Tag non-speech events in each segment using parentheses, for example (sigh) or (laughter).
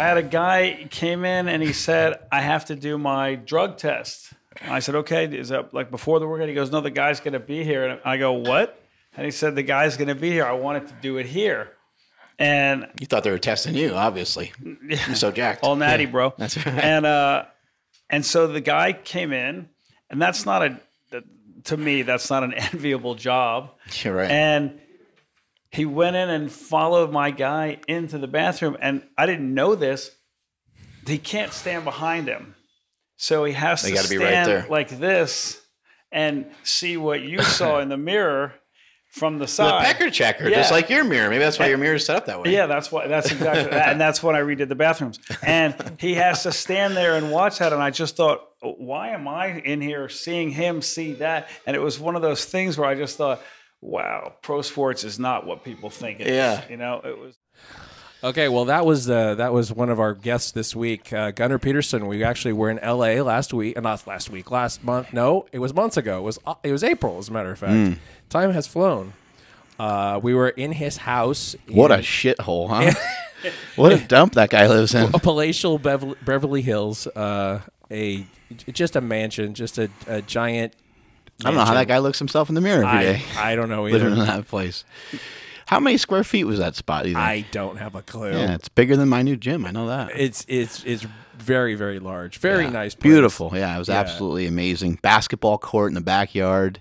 I had a guy came in and he said, I have to do my drug test. And I said, okay, is that like before the workout? He goes, no, the guy's going to be here. And I go, what? And he said, the guy's going to be here. I wanted to do it here. And You thought they were testing you, obviously. You're so jacked. all natty, bro. That's (laughs) right. And uh, and so the guy came in, and that's not a to me that's not an (laughs) enviable job. You're right. And he went in and followed my guy into the bathroom, and I didn't know this. He can't stand behind him, so he has They to gotta be stand right there. like this and see what you saw in the mirror from the side. the pecker checker, Yeah. just like your mirror. Maybe that's why your mirror is set up that way. Yeah, that's why. That's exactly, that, and that's when I redid the bathrooms. And he has to stand there and watch that. And I just thought, why am I in here seeing him see that? And it was one of those things where I just thought, wow, pro sports is not what people think it is. Yeah. you know, it was. Okay, well that was uh, that was one of our guests this week, uh, Gunnar Peterson. We actually were in L.A. last week, uh, not last week, last month. No, it was months ago. It was uh, it was April, as a matter of fact. Time has flown. Uh, we were in his house. What a shithole, huh? (laughs) what a dump that guy lives in. a palatial Beverly, Beverly Hills. Uh, a just a mansion, just a, a giant. I don't know how that guy looks himself in the mirror every day. I, I don't know (laughs) living in that place. How many square feet was that spot? do You think? I don't have a clue. yeah, it's bigger than my new gym. I know that. It's it's it's very very large, very Yeah. nice, place. Beautiful. Yeah, it was Yeah. absolutely amazing. Basketball court in the backyard.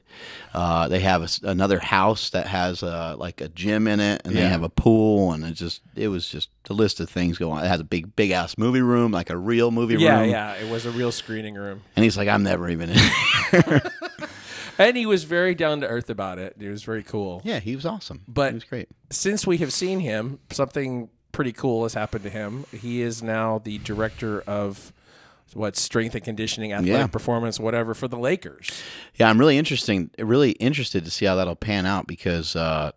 Uh, they have a s another house that has uh, like a gym in it, and they Yeah. have a pool, and it just it was just the list of things going on. It has a big big ass movie room, like a real movie room. Yeah, room. yeah. It was a real screening room. And he's like, I'm never even in. (laughs) And he was very down to earth about it. It was very cool. yeah, he was awesome. But- he was great. Since we have seen him, something pretty cool has happened to him. He is now the director of what strength and conditioning, athletic Yeah. performance, whatever for the Lakers. Yeah, I'm really interesting, really interested to see how that'll pan out because uh,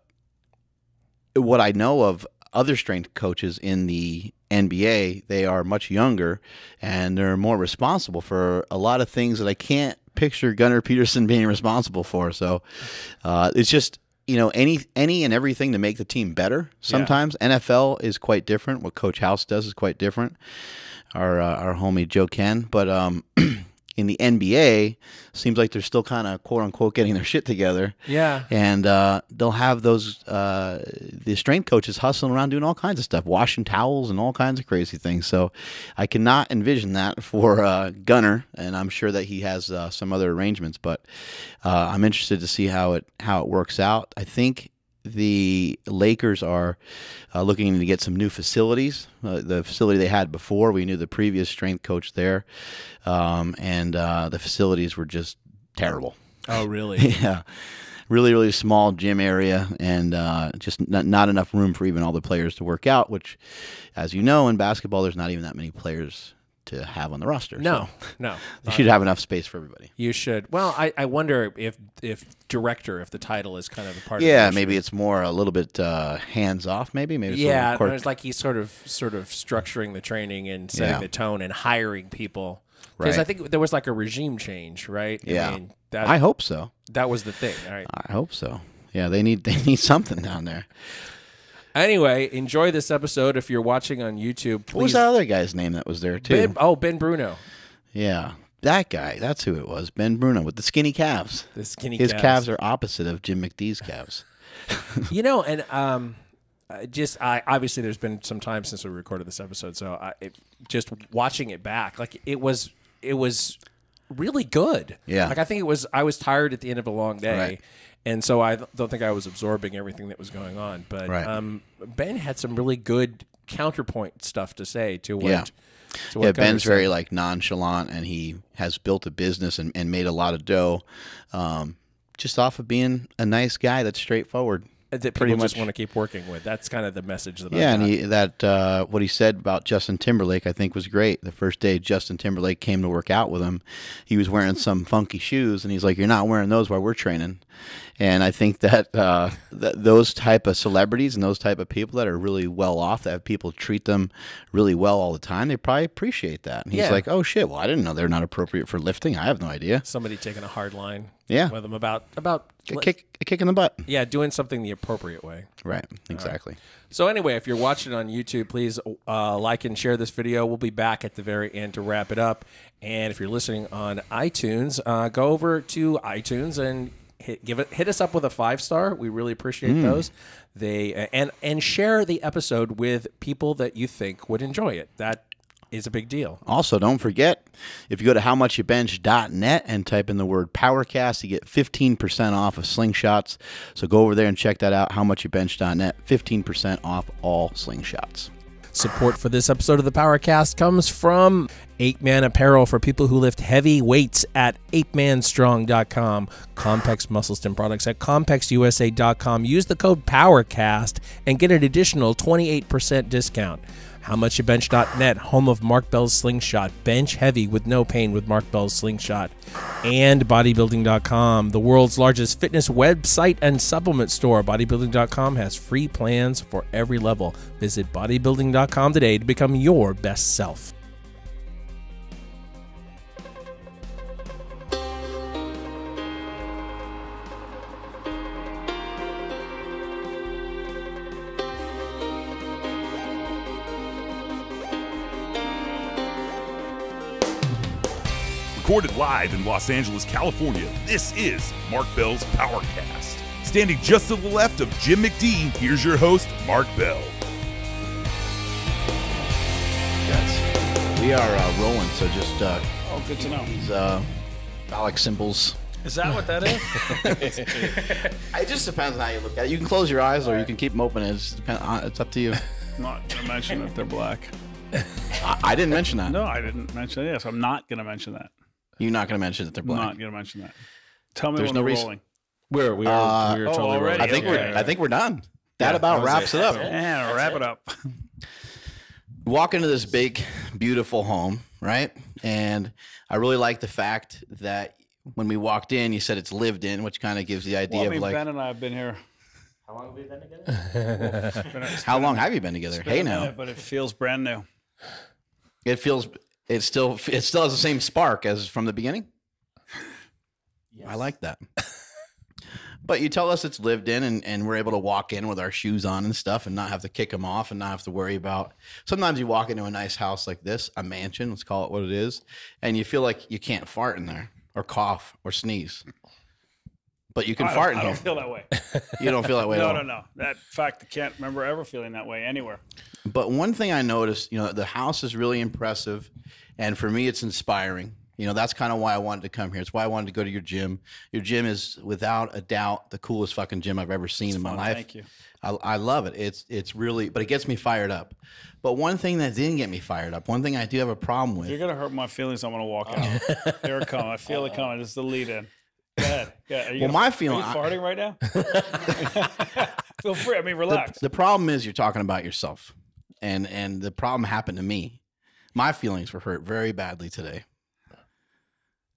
what I know of other strength coaches in the NBA, they are much younger and they're more responsible for a lot of things that I can't picture Gunnar Peterson being responsible for. So uh, it's just you know any any and everything to make the team better. Sometimes NFL is quite different. What Coach House does is quite different. Our uh, our homie Joe Kenn, but um, (clears throat) in the NBA, seems like they're still kind of quote unquote getting their shit together. Yeah. And uh, they'll have those uh, the strength coaches hustling around doing all kinds of stuff, washing towels and all kinds of crazy things. So I cannot envision that for uh, Gunnar, and I'm sure that he has uh, some other arrangements. But uh, I'm interested to see how it how it works out. I think the Lakers are uh, looking to get some new facilities. Uh, the facility they had before, we knew the previous strength coach there, um, and uh, the facilities were just terrible. Oh, really? (laughs) Yeah. Really, really small gym area and uh, just not, not enough room for even all the players to work out, which, as you know, in basketball, there's not even that many players to have on the roster. no, So (laughs) no. you should have enough space for everybody. You should. Well, I, I wonder if if director, if the title is kind of a part of Yeah, maybe it's more a little bit uh, hands off, maybe. Maybe it's a little Yeah, it's like he's sort of sort of structuring the training and setting Yeah. the tone and hiring people. Because Right. I think there was like a regime change, right? Yeah. I mean, that I hope so. that was the thing. All right. I hope so. Yeah, they need (laughs) they need something down there. Anyway, enjoy this episode. If you're watching on YouTube, What was please. that other guy's name that was there too? Ben, oh, Ben Bruno, Yeah, that guy. That's who it was. Ben Bruno with the skinny calves. the skinny His calves. calves are opposite of Jim McDee's calves. (laughs) (laughs) You know, and um, just I obviously there's been some time since we recorded this episode, so I it, just watching it back, like it was it was really good. Yeah. like I think it was. I was tired at the end of a long day. Right. And so I don't think I was absorbing everything that was going on, but Right. um, Ben had some really good counterpoint stuff to say to what. Yeah. to what Yeah, Ben's very like nonchalant, and he has built a business and, and made a lot of dough, um, just off of being a nice guy that's straightforward. That pretty just much- want to keep working with. That's kind of the message that I Yeah, and he, that uh, what he said about Justin Timberlake, I think, was great. The first day Justin Timberlake came to work out with him, he was wearing some (laughs) funky shoes, and he's like, "You're not wearing those while we're training." And I think that uh, th- those type of celebrities and those type of people that are really well off, that have people treat them really well all the time, they probably appreciate that. And he's Yeah. like, "Oh shit! Well, I didn't know they're not appropriate for lifting. I have no idea." Somebody taking a hard line. Yeah. with them about about A kick, a kick in the butt. yeah, doing something the appropriate way. Right. Exactly. So anyway, if you're watching on YouTube, please uh, like and share this video. We'll be back at the very end to wrap it up. And if you're listening on iTunes, uh, go over to iTunes and hit give it hit us up with a five star. We really appreciate those. They and and share the episode with people that you think would enjoy it. That is a big deal. Also, don't forget if you go to howmuchyoubench.net and type in the word PowerCast, you get 15% off of slingshots. So go over there and check that out. Howmuchyoubench.net, 15% off all slingshots. Support for this episode of the Powercast comes from Ape Man Apparel for people who lift heavy weights at apemanstrong.com. Compex Muscle Stim products at compexusa.com. Use the code POWERCAST and get an additional 28% discount. HowMuchYouBench.net, home of Mark Bell's Slingshot. Bench heavy with no pain with Mark Bell's Slingshot. And Bodybuilding.com, the world's largest fitness website and supplement store. Bodybuilding.com has free plans for every level. Visit Bodybuilding.com today to become your best self. Recorded live in Los Angeles, California, this is Mark Bell's Powercast. Standing just to the left of Jim McDee, here's your host, Mark Bell. Guys, we are uh, rolling, so just uh, Oh, good to know. these uh, phallic symbols. Is that what that is? (laughs) It just depends on how you look at it. You can close your eyes or you can keep them open. It's, depend, uh, it's up to you. I'm not gonna mention that they're black. I, I didn't mention that. No, I didn't mention it. Yes, I'm not gonna mention that. You're not going to mention that they're I'm black. not gonna mention that. Tell me There's when no we're reason- rolling. We're, we are- we oh, totally already? I think Okay. we're I think we're done. That Yeah, about that was wraps it. it up. Yeah, wrap it up. (laughs) walk into this big, beautiful home, right? And I really like the fact that when we walked in, you said it's lived in, which kind of gives the idea Well, I mean, of like Ben and I have been here. How long have we been together? Been how long have you been together? been Hey a now, minute, but it feels brand new. it feels it still it still has the same spark as from the beginning. I like that. But you tell us it's lived in, and, and we're able to walk in with our shoes on and stuff, and not have to kick them off, and not have to worry about. Sometimes you walk into a nice house like this, a mansion, let's call it what it is, and you feel like you can't fart in there, or cough, or sneeze. But you can I fart in I here. don't feel that way. (laughs) you don't feel that way. at No, all. no, no. That fact, I can't remember ever feeling that way anywhere. But one thing I noticed, you know, the house is really impressive, and for me, it's inspiring. You know, that's kind of why I wanted to come here. It's why I wanted to go to your gym. Your gym is without a doubt the coolest fucking gym I've ever seen in my fun. life. Thank you. I, I love it. It's it's really, but it gets me fired up. But one thing that didn't get me fired up, one thing I do have a problem If you're gonna hurt my feelings, I'm gonna walk out. (laughs) Here it comes. I feel it coming. Is the lead in. Yeah, Well, my Are feeling- you farting right now? (laughs) feel free. I mean, relax. the problem is you're talking about yourself, and and the problem happened to me. My feelings were hurt very badly today.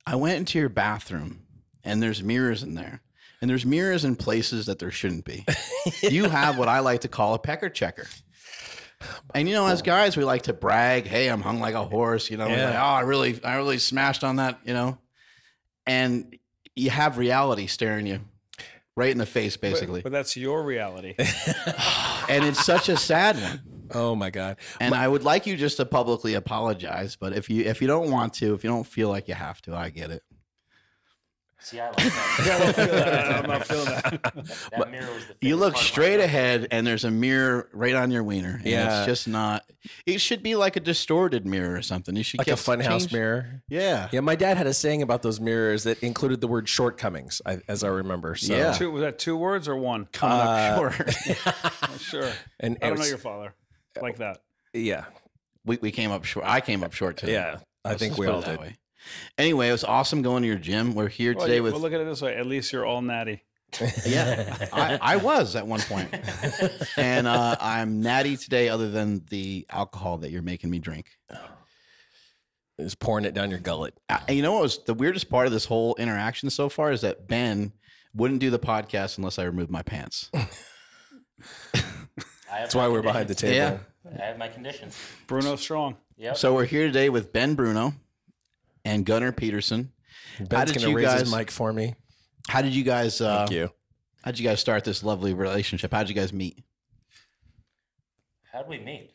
I went into your bathroom, and there's mirrors in there, and there's mirrors in places that there shouldn't be. (laughs) you have what I like to call a pecker checker. And you know, as guys, we like to brag, "Hey, I'm hung like a horse." You know, Yeah. like, oh, I really, I really smashed on that. You know, and you have reality staring you right in the face, basically, But that's your reality. (laughs) and it's such a sad one. Oh my God. And I would like you just to publicly apologize, but if you if you don't want to, if you don't feel like you have to, I get it. See, I like that. (laughs) I don't feel that. (laughs) I'm not feeling that. that mirror was the You look part of my straight ahead, and there's a mirror right on your wiener. And Yeah. it's just not. It should be like a distorted mirror or something. You should Like a get- funhouse mirror. Yeah. Yeah, my dad had a saying about those mirrors that included the word shortcomings, I, as I remember. So, Yeah. Two, was that two words or one? Coming Uh, up short. (laughs) Sure. and, I don't and know your father like that. yeah, we we came up short. I came up short too. yeah. I Let's think we put all it that did. way. Anyway, it was awesome going to your gym. We're here Well, today you- with well, look at it this way. At least you're all natty. (laughs) yeah. I, I was at one point, (laughs) and uh, I'm natty today. Other than the alcohol that you're making me drink. Just pouring it down your gullet. Uh, you know what was the weirdest part of this whole interaction so far is that Ben wouldn't do the podcast unless I removed my pants. (laughs) That's why we're behind the table. Yeah. I have my conditions. Bruno Strong. Yep. So we're here today with Ben Bruno and Gunnar Peterson. Ben's gonna raise guys- his mic for me. How did you guys? Uh, Thank you. How did you guys start this lovely relationship? How did you guys meet? How did we meet?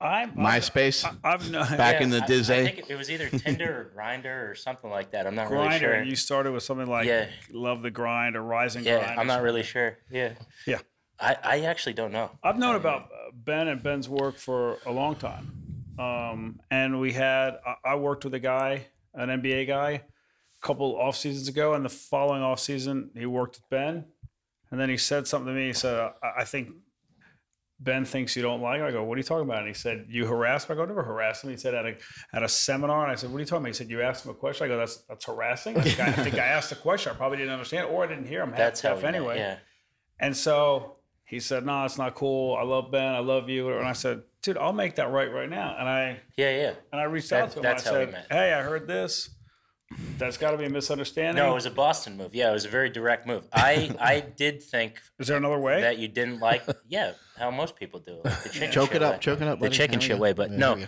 I'm MySpace I'm known back in the I- Diz I, A? think it was either Tinder or Grindr or something like that. I'm not really Grindr. sure. You started with something like Yeah. Love the Grind or Rising yeah, Grind. or I'm not really sure. Yeah. Yeah. I, I actually don't know. I've known about uh, Ben and Ben's work for a long time. Um, and we had, I- worked with a guy, an NBA guy, a couple off seasons ago. And the following off season, he worked with Ben. And then he said something to me. He said, I, I think Ben thinks you don't like him. I go, what are you talking about? And he said, you harassed him. I go, I never harassed him. He said, at a, at a seminar. And I said, what are you talking about? He said, you asked him a question. I go, that's, that's harassing. I think I, I think I asked a question. I probably didn't understand or I didn't hear him half, That's how half met, anyway. Yeah. And so he said, "No, it's not cool. I love Ben. I love you." And I said, "Dude, I'll make that right right now." And I Yeah, yeah. and I reached That- out to him. that's I how we said, met. "Hey, I heard this. That's got to be a misunderstanding. No, it was a Boston move. Yeah, it was a very direct move. I I (laughs) did think Is there another way?" that you didn't like. Yeah, how most people do, like the (laughs) chicken Choke it up, way. choke it up. The chicken shit way, but There no.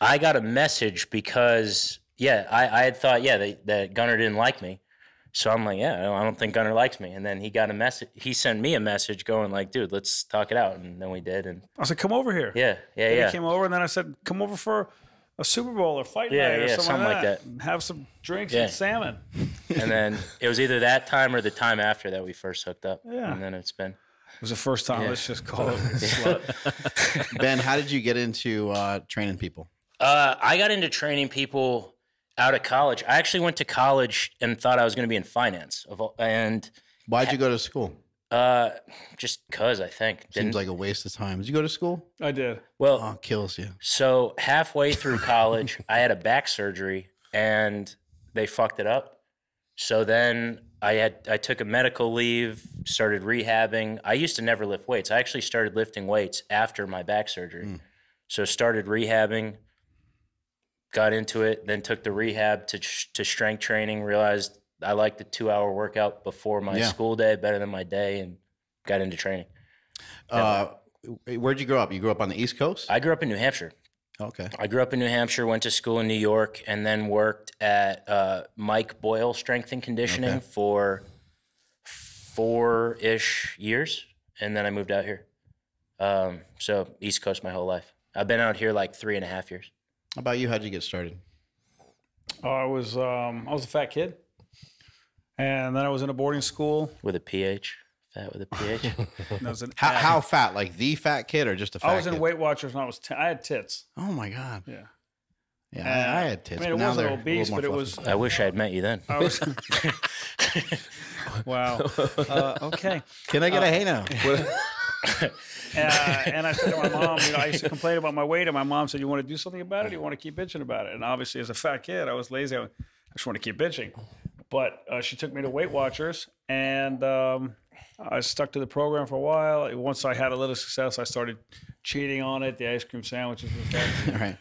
I got a message because yeah, I, I had thought yeah that, that Gunnar didn't like me, so I'm like yeah I don't think Gunnar likes me, and then he got a message. He sent me a message going like dude let's talk it out, and then we did, and I said, "Come over here." yeah yeah And yeah He came over, and then I said, "Come over for a Super Bowl or fight Yeah, night or something, something like like that. that. And have some drinks Yeah. and salmon." and then it was either that time or the time after that we first hooked up, Yeah. and then it's been It was the first time. Yeah. Let's just call it. (laughs) slut. Ben, how did you get into uh, training people? Uh, I got into training people out of college. I actually went to college and thought I was going to be in finance, of all, and Why'd you go to school? uh, just cause I think Seems didn't like a waste of time. Did you go to school? I did. well. Oh, kills you. So halfway through (laughs) college, I had a back surgery and they fucked it up. So then I had I took a medical leave, started rehabbing. I used to never lift weights. I actually started lifting weights after my back surgery. So started rehabbing, got into it, then took the rehab to to strength training, realized I liked the 2-hour workout before my Yeah. school day better than my day and got into training. Uh, where'd you grow up? You grew up on the East Coast? I grew up in New Hampshire. okay. I grew up in New Hampshire, went to school in New York, and then worked at uh, Mike Boyle Strength and Conditioning Okay. for four ish years. And then I moved out here. Um, so, East Coast my whole life. I've been out here like three and a half years. How about you? How'd you get started? I was um, I was a fat kid, and then I was in a boarding school. With a PH. Fat with a PH. And I was in, How, how fat? Like the fat kid or just a fat I was in kid? Weight Watchers when I was ten. I had tits. Oh my god. Yeah. Yeah, I, I had tits. I mean, but it now wasn't they're a obese, little but it was. fluffy. I wish I had met you then. I was. (laughs) (laughs) wow. (laughs) Uh, okay. Can I get a hey now? (laughs) Uh, and I said to my mom, you know, I used to complain about my weight, and my mom said, "You want to do something about it? Or you want to keep bitching about it?" And obviously, as a fat kid, I was lazy. I just want to keep bitching. But uh, she took me to Weight Watchers, and um, I stuck to the program for a while. Once I had a little success, I started cheating on it, the ice cream sandwiches and stuff. (laughs) Right.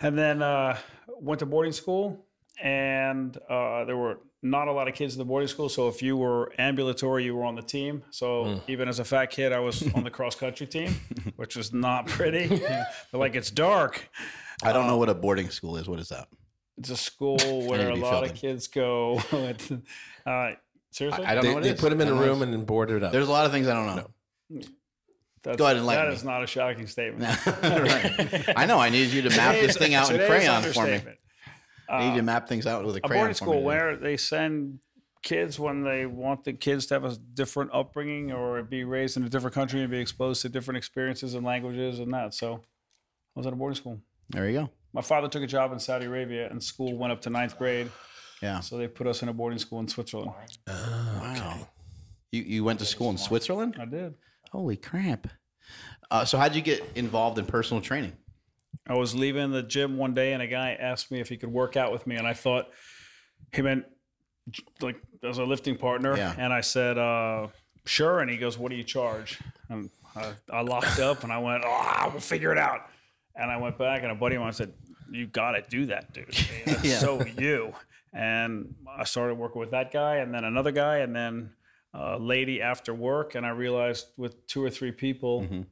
And then uh, went to boarding school, and uh, there were not a lot of kids in the boarding school. So if you were ambulatory, you were on the team. So even as a fat kid, I was on the cross country team, (laughs) which was not pretty. They're like it's dark. I don't know what a boarding school is. What is that? It's a school (laughs) where a lot of in. kids go. (laughs) uh, seriously, I don't They, know what it they is. put him in a room what it and boarded it up. There's a lot of things I don't know. That's, go ahead and enlighten That me. is not a shocking statement. I know. I need you to map this thing out in crayon for me. Understatement. I need to map things out with a a crayon. boarding school me. where they send kids when they want the kids to have a different upbringing or be raised in a different country and be exposed to different experiences and languages and that. So I was at a boarding school. There you go. My father took a job in Saudi Arabia and school went up to ninth grade. Yeah. So they put us in a boarding school in Switzerland. Oh Wow. You you went to school in Switzerland? I did. Holy crap! Uh, so how'd you get involved in personal training? I was leaving the gym one day and a guy asked me if he could work out with me. And I thought he meant like as a lifting partner. Yeah. And I said, uh, sure. And he goes, what do you charge? And I, I locked up and I went, oh, we'll figure it out. And I went back and a buddy of mine said, you got to do that, dude. (laughs) That's Yeah. so you. And I started working with that guy and then another guy and then a lady after work. And I realized with two or three people, mm-hmm.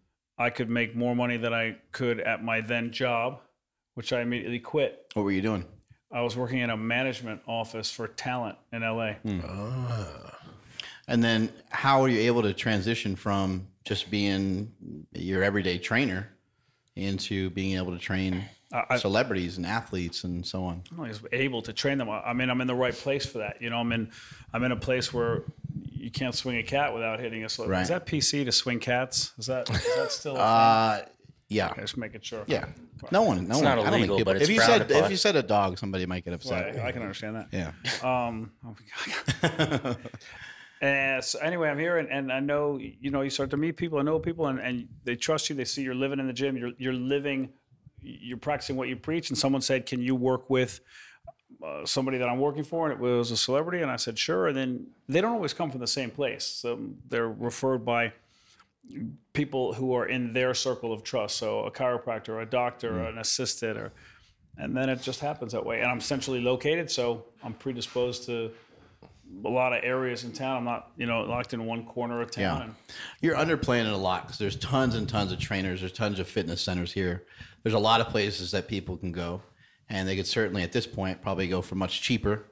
I could make more money than I could at my then job, which I immediately quit. What were you doing? I was working in a management office for talent in LA. Ah, And then how are you able to transition from just being your everyday trainer into being able to train I- celebrities and athletes and so on? I was able to train them. I mean, I'm in the right place for that. You know, I'm in, I'm in a place where you can't swing a cat without hitting a slip. Right. Is that PC to swing cats? Is that is that still? A thing? Uh, yeah. Just making sure. Yeah. No one, no one. not I don't illegal, think people, but it's if you said upon. if you said a dog, somebody might get upset. I, I can understand that. Yeah. Um, oh my God. (laughs) and so anyway, I'm here, and, and I know you know you start to meet people, and know people, and, and they trust you. They see you're living in the gym. You're you're living, you're practicing what you preach. And someone said, "Can you work with?" Uh, somebody that I'm working for, and it was a celebrity, and I said sure. And then they don't always come from the same place. So they're referred by people who are in their circle of trust. So a chiropractor, a doctor, an assistant, or and then it just happens that way. And I'm centrally located, so I'm predisposed to a lot of areas in town. I'm not, you know, locked in one corner of town. Yeah. You're underplaying it a lot because there's tons and tons of trainers. There's tons of fitness centers here. There's a lot of places that people can go, and they could certainly at this point probably go for much cheaper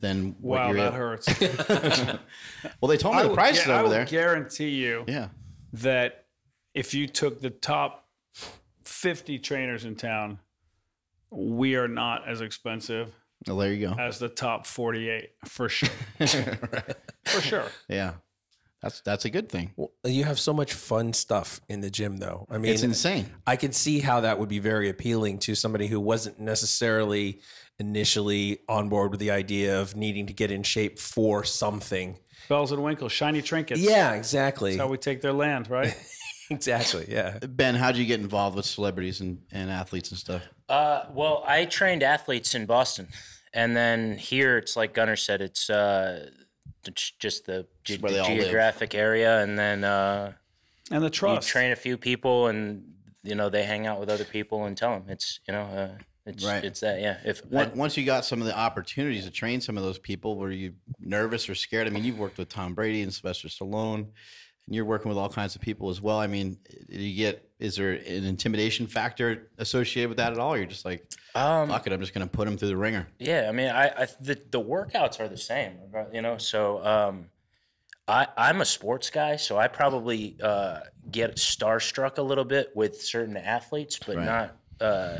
than what wow, you're. that able- hurts. (laughs) (laughs) Well, they told me I the prices I over will there. guarantee you yeah. that if you took the top 50 trainers in town, we are not as expensive Well, there you go. as the top 48 for sure. (laughs) For sure. Yeah. That's that's a good thing. Well, you have so much fun stuff in the gym, though. I mean, It's insane. I can see how that would be very appealing to somebody who wasn't necessarily initially on board with the idea of needing to get in shape for something. Bells and Winkles, shiny trinkets. Yeah, exactly. That's how we take their land, right? (laughs) (laughs) exactly. Yeah. Ben, how'd you get involved with celebrities and, and athletes and stuff? Uh, well, I trained athletes in Boston, and then here it's like Gunnar said, it's uh, it's just the, ge- where the they all live. geographic area, and then uh, And the trust. you train a few people, and you know they hang out with other people and tell them it's you know uh, it's Right. it's that yeah. If Once once you got some of the opportunities to train some of those people, were you nervous or scared? I mean, you've worked with Tom Brady and Sylvester Stallone, and you're working with all kinds of people as well. I mean, you get is there an intimidation factor associated with that at all? Or you're just like, um, fuck it, I'm just going to put them through the ringer. Yeah, I mean, I, I the the workouts are the same, you know. So, um, I I'm a sports guy, so I probably uh, get starstruck a little bit with certain athletes, but Right. not uh,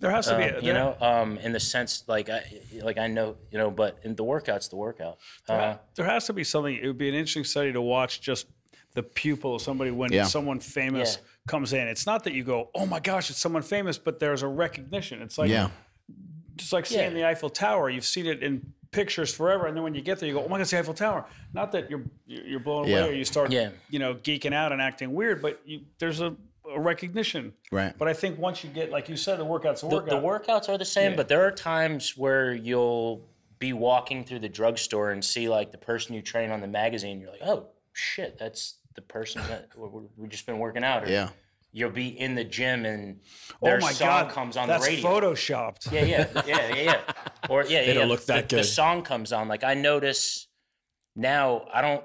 there has to be, um, you know, um, in the sense like I like I know, you know, but in the workout's the workout. Uh, there has to be something. It would be an interesting study to watch just the pupil of somebody when Yeah. someone famous Yeah. comes in. It's not that you go, oh my gosh, it's someone famous, but there's a recognition. It's like Yeah, just like seeing Yeah. the Eiffel Tower. You've seen it in pictures forever, and then when you get there, you go, "Oh my gosh, it's the Eiffel Tower!" Not that you're you're blown Yeah. away or you start, Yeah. you know, geeking out and acting weird, but you, there's a, a recognition. right. But I think once you get, like you said, the workouts, the, the, workout. the workouts are the same, Yeah. but there are times where you'll be walking through the drugstore and see like the person you train on the magazine. You're like, oh shit, that's the person that we- we- we've just been working out. Or yeah, You'll be in the gym and oh their my song God, comes on that's the radio. photoshopped. Yeah, yeah, yeah, yeah, yeah. (laughs) Or yeah, yeah. don't look that the, good. The song comes on. Like I notice now, I don't.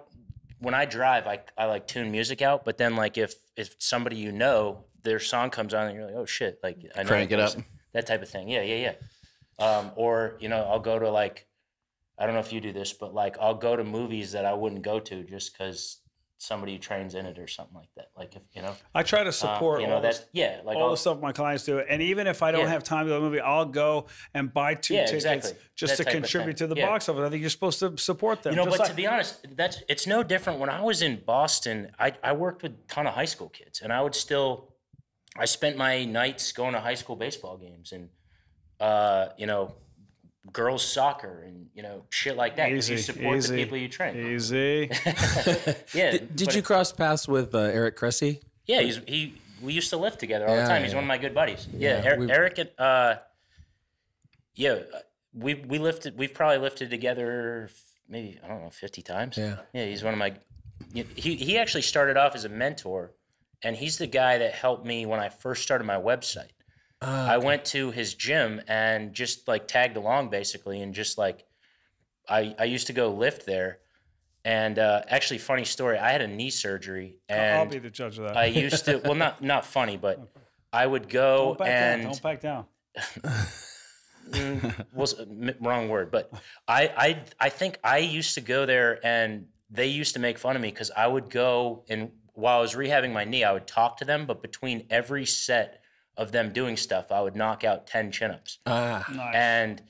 When I drive, I I like tune music out. But then like if if somebody you know, their song comes on, and you're like, oh shit, like I know Crank that it up. That type of thing. Yeah, yeah, yeah. Um, or you know, I'll go to like, I don't know if you do this, but like I'll go to movies that I wouldn't go to just because somebody trains in it or something like that. Like if you know, I try to uh, support you know all, that. Yeah, like all the stuff my clients do. And even if I don't Yeah. have time to go to the movie, I'll go and buy two Yeah, tickets exactly. just That to contribute to the Yeah. box office. I think you're supposed to support them. You know, but like- to be honest, that's it's no different. When I was in Boston, I, I worked with a ton of high school kids, and I would still, I spent my nights going to high school baseball games and, uh, you know, girls soccer and you know shit like that. 'cause Easy, you support easy, the people you train. Easy. (laughs) Yeah. Did, did but- you cross paths with uh, Eric Cressey? Yeah, he's he. We used to live together all Yeah, the time. He's yeah. one of my good buddies. Yeah, Yeah, Eric, Eric and uh, yeah, uh, we we lifted. We've probably lifted together maybe I don't know fifty times. Yeah. yeah. He's one of my. He he actually started off as a mentor, and he's the guy that helped me when I first started my website. Ah, I went to his gym and just like tagged along basically, and just like I I used to go lift there. And uh, actually, funny story. I had a knee surgery, and I'll be the judge of that. I used to. Well, not not funny, but I would go don't back and down. Don't back down. (laughs) was wrong word, but I, I I think I used to go there and they used to make fun of me because I would go and while I was rehabbing my knee, I would talk to them, but between every set of them doing stuff, I would knock out ten chin ups. Ah, Nice. And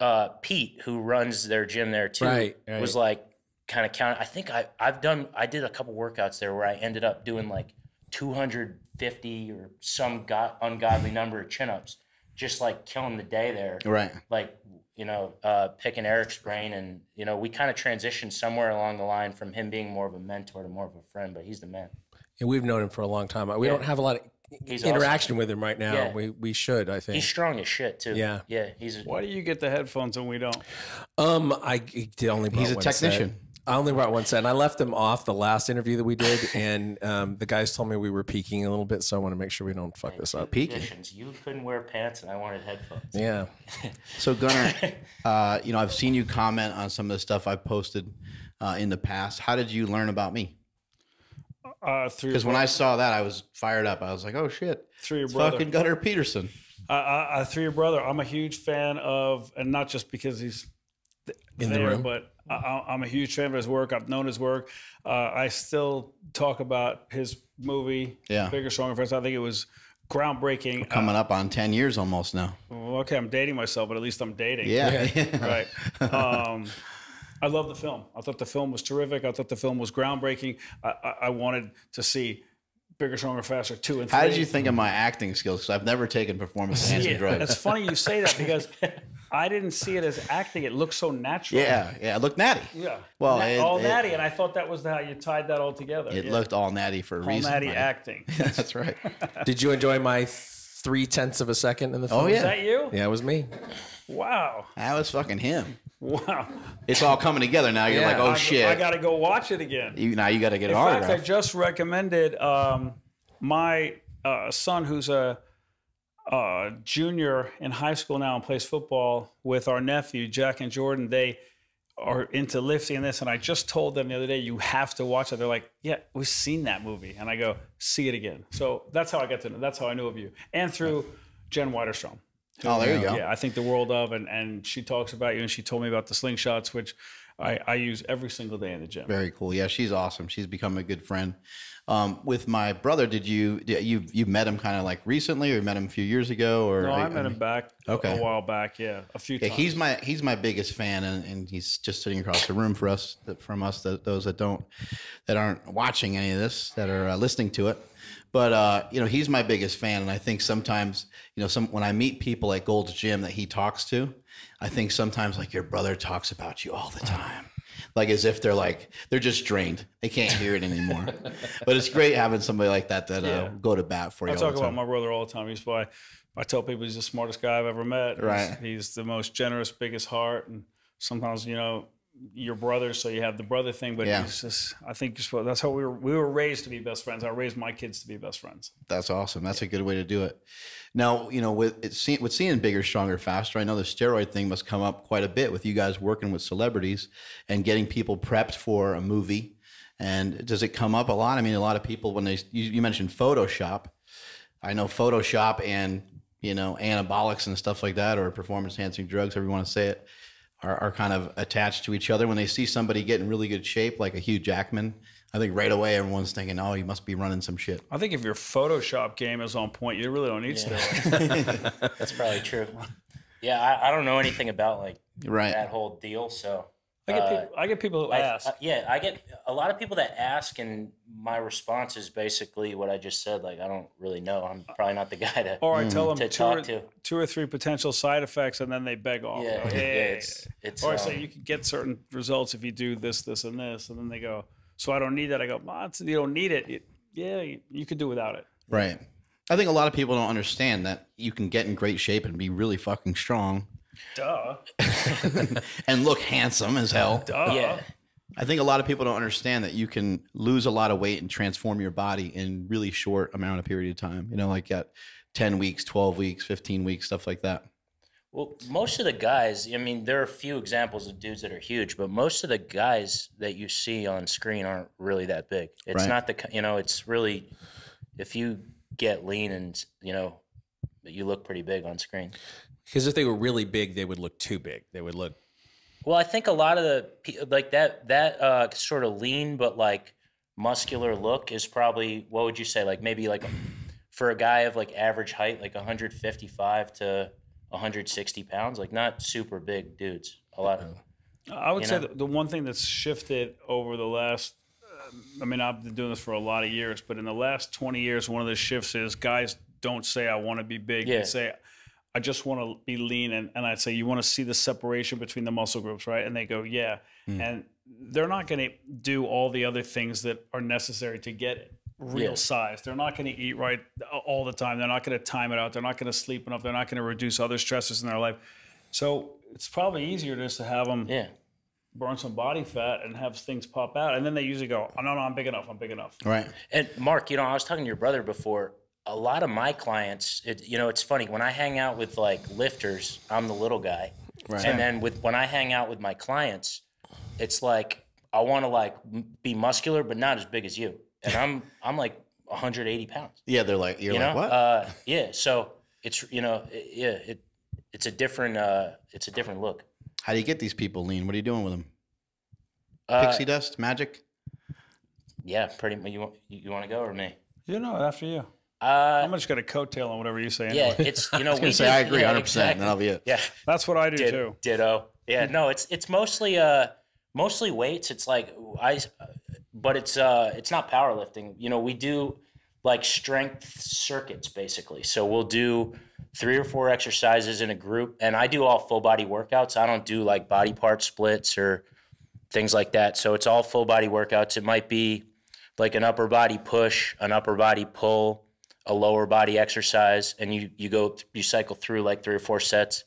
uh, Pete, who runs their gym there too, Right, right. was like kind of counting. I think I I've done I did a couple workouts there where I ended up doing like 250 or some go- ungodly number of chin ups, just like killing the day there. Right. Like you know, uh, picking Eric's brain, and you know, we kind of transitioned somewhere along the line from him being more of a mentor to more of a friend. But he's the man. and we've known him for a long time. We don't have a lot of He's interaction with him right now. Yeah. We we should, I think. He's strong as shit too. Yeah. yeah. He's a, Why do you get the headphones and we don't? Um, I g- only He's a one technician. Set. I only brought one set, and I left them off the last interview that we did, (laughs) and um, the guys told me we were peaking a little bit, so I want to make sure we don't fuck this up. Peaking. You couldn't wear pants, and I wanted headphones. Yeah, (laughs) So Gunnar, (laughs) uh, you know, I've seen you comment on some of the stuff I've posted uh, in the past. How did you learn about me? Uh, through Because when I saw that, I was fired up. I was like, "Oh shit, through your it's brother. fucking Gunnar Peterson." I, I, I through your brother. I'm a huge fan of, and not just because he's th- In the there, room? but I- I, I'm a huge fan of his work. I've known his work. Uh, I still talk about his movie, Yeah. Bigger, Stronger, Faster. I think it was groundbreaking. Coming up on ten years almost now. Uh, okay, I'm dating myself, but at least I'm dating. Yeah, (laughs) right. (laughs) Um, I love the film. I thought the film was terrific. I thought the film was groundbreaking. I, I, I wanted to see Bigger, Stronger, Faster two and three. How did you think of my acting skills? Because I've never taken performance enhancing (laughs) Yeah, drugs. It's funny you say that because (laughs) I didn't see it as acting. It looked so natural. Yeah, yeah, it looked natty. Yeah. Well, Na- it- all it- natty, and I thought that was how you tied that all together. It yeah. looked all natty for a all reason. natty right? acting. (laughs) That's right. did you enjoy my three tenths of a second in the oh, film? Oh Is yeah, that you? yeah, it was me. Wow. that was fucking him. Wow. It's all coming together now. You're Yeah. like, oh I, shit. I got to go watch it again. you, now you got to get In an fact, I just recommended um, my uh, son, who's a, uh junior in high school now and plays football with our nephew Jack and Jordan. They are into lifting and this, and I just told them the other day, you have to watch it. They're like, yeah, we've seen that movie, and I go, see it again. So that's how I get to know. That's how I knew of you, and through Jen Widerstrom. Oh, there you go. Yeah, I think the world of, and and she talks about you, and she told me about the slingshots, which I, I use every single day in the gym. Very cool. Yeah, she's awesome. She's become a good friend. Um, with my brother, did you you you met him kind of like recently, or met him a few years ago, or No, I I met him mean- back Okay. a while back. Yeah, a few Yeah, times. he's my he's my biggest fan, and, and he's just sitting across the room for us that from us that those that don't that aren't watching any of this that are uh, listening to it. But uh, you know, he's my biggest fan, and I think sometimes you know some when I meet people at Gold's Gym that he talks to, I think sometimes like your brother talks about you all the time. Like as if they're like they're just drained, they can't hear it anymore. (laughs) but it's great having somebody like that that uh, go to bat for you. I all talk the about my brother all the time. He's why I tell people he's the smartest guy I've ever met. He's- Right. He's, the most generous, biggest heart, and sometimes you know your brother, so you have the brother thing. But Yeah. just, I think supposed, that's how we were. We were raised to be best friends. I raised my kids to be best friends. That's awesome. That's a good way to do it. Now, you know, with it, see, with seeing bigger, stronger, faster, I know the steroid thing must come up quite a bit with you guys working with celebrities and getting people prepped for a movie. And does it come up a lot? I mean, a lot of people when they you, you mentioned Photoshop. I know Photoshop and you know anabolics and stuff like that, or performance enhancing drugs, however you want to say it, are, are kind of attached to each other. When they see somebody get in really good shape, like a Hugh Jackman, I think right away everyone's thinking, "Oh, he must be running some shit." I think if your Photoshop game is on point, you really don't need steroids. (laughs) (laughs) That's probably true. Yeah, I, I don't know anything about like Right. that whole deal. So I get uh, people. I get people who I- ask. uh, yeah, I get a lot of people that ask, and my response is basically what I just said. Like, I don't really know. I'm probably not the guy to. or I tell them to two or, to. two or three potential side effects, and then they beg off. Yeah, Go, yeah, "Hey." it's it's. or I um, say you can get certain results if you do this, this, and this, and then they go, "So I don't need that." I go, well, "You don't need it. It- yeah, you, you could do without it." Right. I think a lot of people don't understand that you can get in great shape and be really fucking strong Duh. (laughs) and look handsome as hell. Duh. yeah, I think a lot of people don't understand that you can lose a lot of weight and transform your body in really short amount of period of time. You know, like at 10 weeks, 12 weeks, 15 weeks, stuff like that. Well, most of the guys, I mean, there are a few examples of dudes that are huge, but most of the guys that you see on screen aren't really that big. It's Right. not the, you know, it's really, if you get lean and, you know, you look pretty big on screen. Because if they were really big, they would look too big. They would look. Well, I think a lot of the pe- like that that uh, sort of lean but like muscular look is probably what would you say like maybe like for a guy of like average height like 155 to 160 pounds like not super big dudes a lot of I would say know? the, the one thing that's shifted over the last, uh, I mean, I've been doing this for a lot of years, but in the last 20 years, one of the shifts is guys don't say, I want to be big. Yeah. They say, I just want to be lean. And, and I'd say, you want to see the separation between the muscle groups, right? And they go, yeah. Mm. And they're not going to do all the other things that are necessary to get real Yeah. size. They're not going to eat right all the time. They're not going to time it out. They're not going to sleep enough. They're not going to reduce other stresses in their life. So it's probably easier just to have them yeah burn some body fat and have things pop out. And then they usually go, oh, no, no, I'm big enough. I'm big enough. Right. And Mark, you know, I was talking to your brother before. A lot of my clients, it, you know, it's funny when I hang out with like lifters, I'm the little guy, Right. and then with when I hang out with my clients, it's like I want to like be muscular, but not as big as you, and I'm (laughs) I'm like 180 pounds. Yeah, they're like you're You like know, what? uh, yeah. So it's you know, it, yeah, it it's a different uh, it's a different look. How do you get these people lean? What are you doing with them? Uh, Pixie dust, magic. yeah, pretty. You want you, you want to go or me? You know, after you. Uh, I'm just going to coattail on whatever you say. yeah, it's you (laughs) know we say did- I agree yeah, 100%, exactly. that'll be it. Yeah. That's what I do Did- too. Ditto. Yeah, no, it's it's mostly uh mostly weights. It's like I, but it's uh it's not powerlifting. You know, we do like strength circuits basically. So we'll do three or four exercises in a group, and I do all full body workouts. I don't do like body part splits or things like that. So it's all full body workouts. It might be like an upper body push, an upper body pull, a lower body exercise, and you you go you cycle through like three or four sets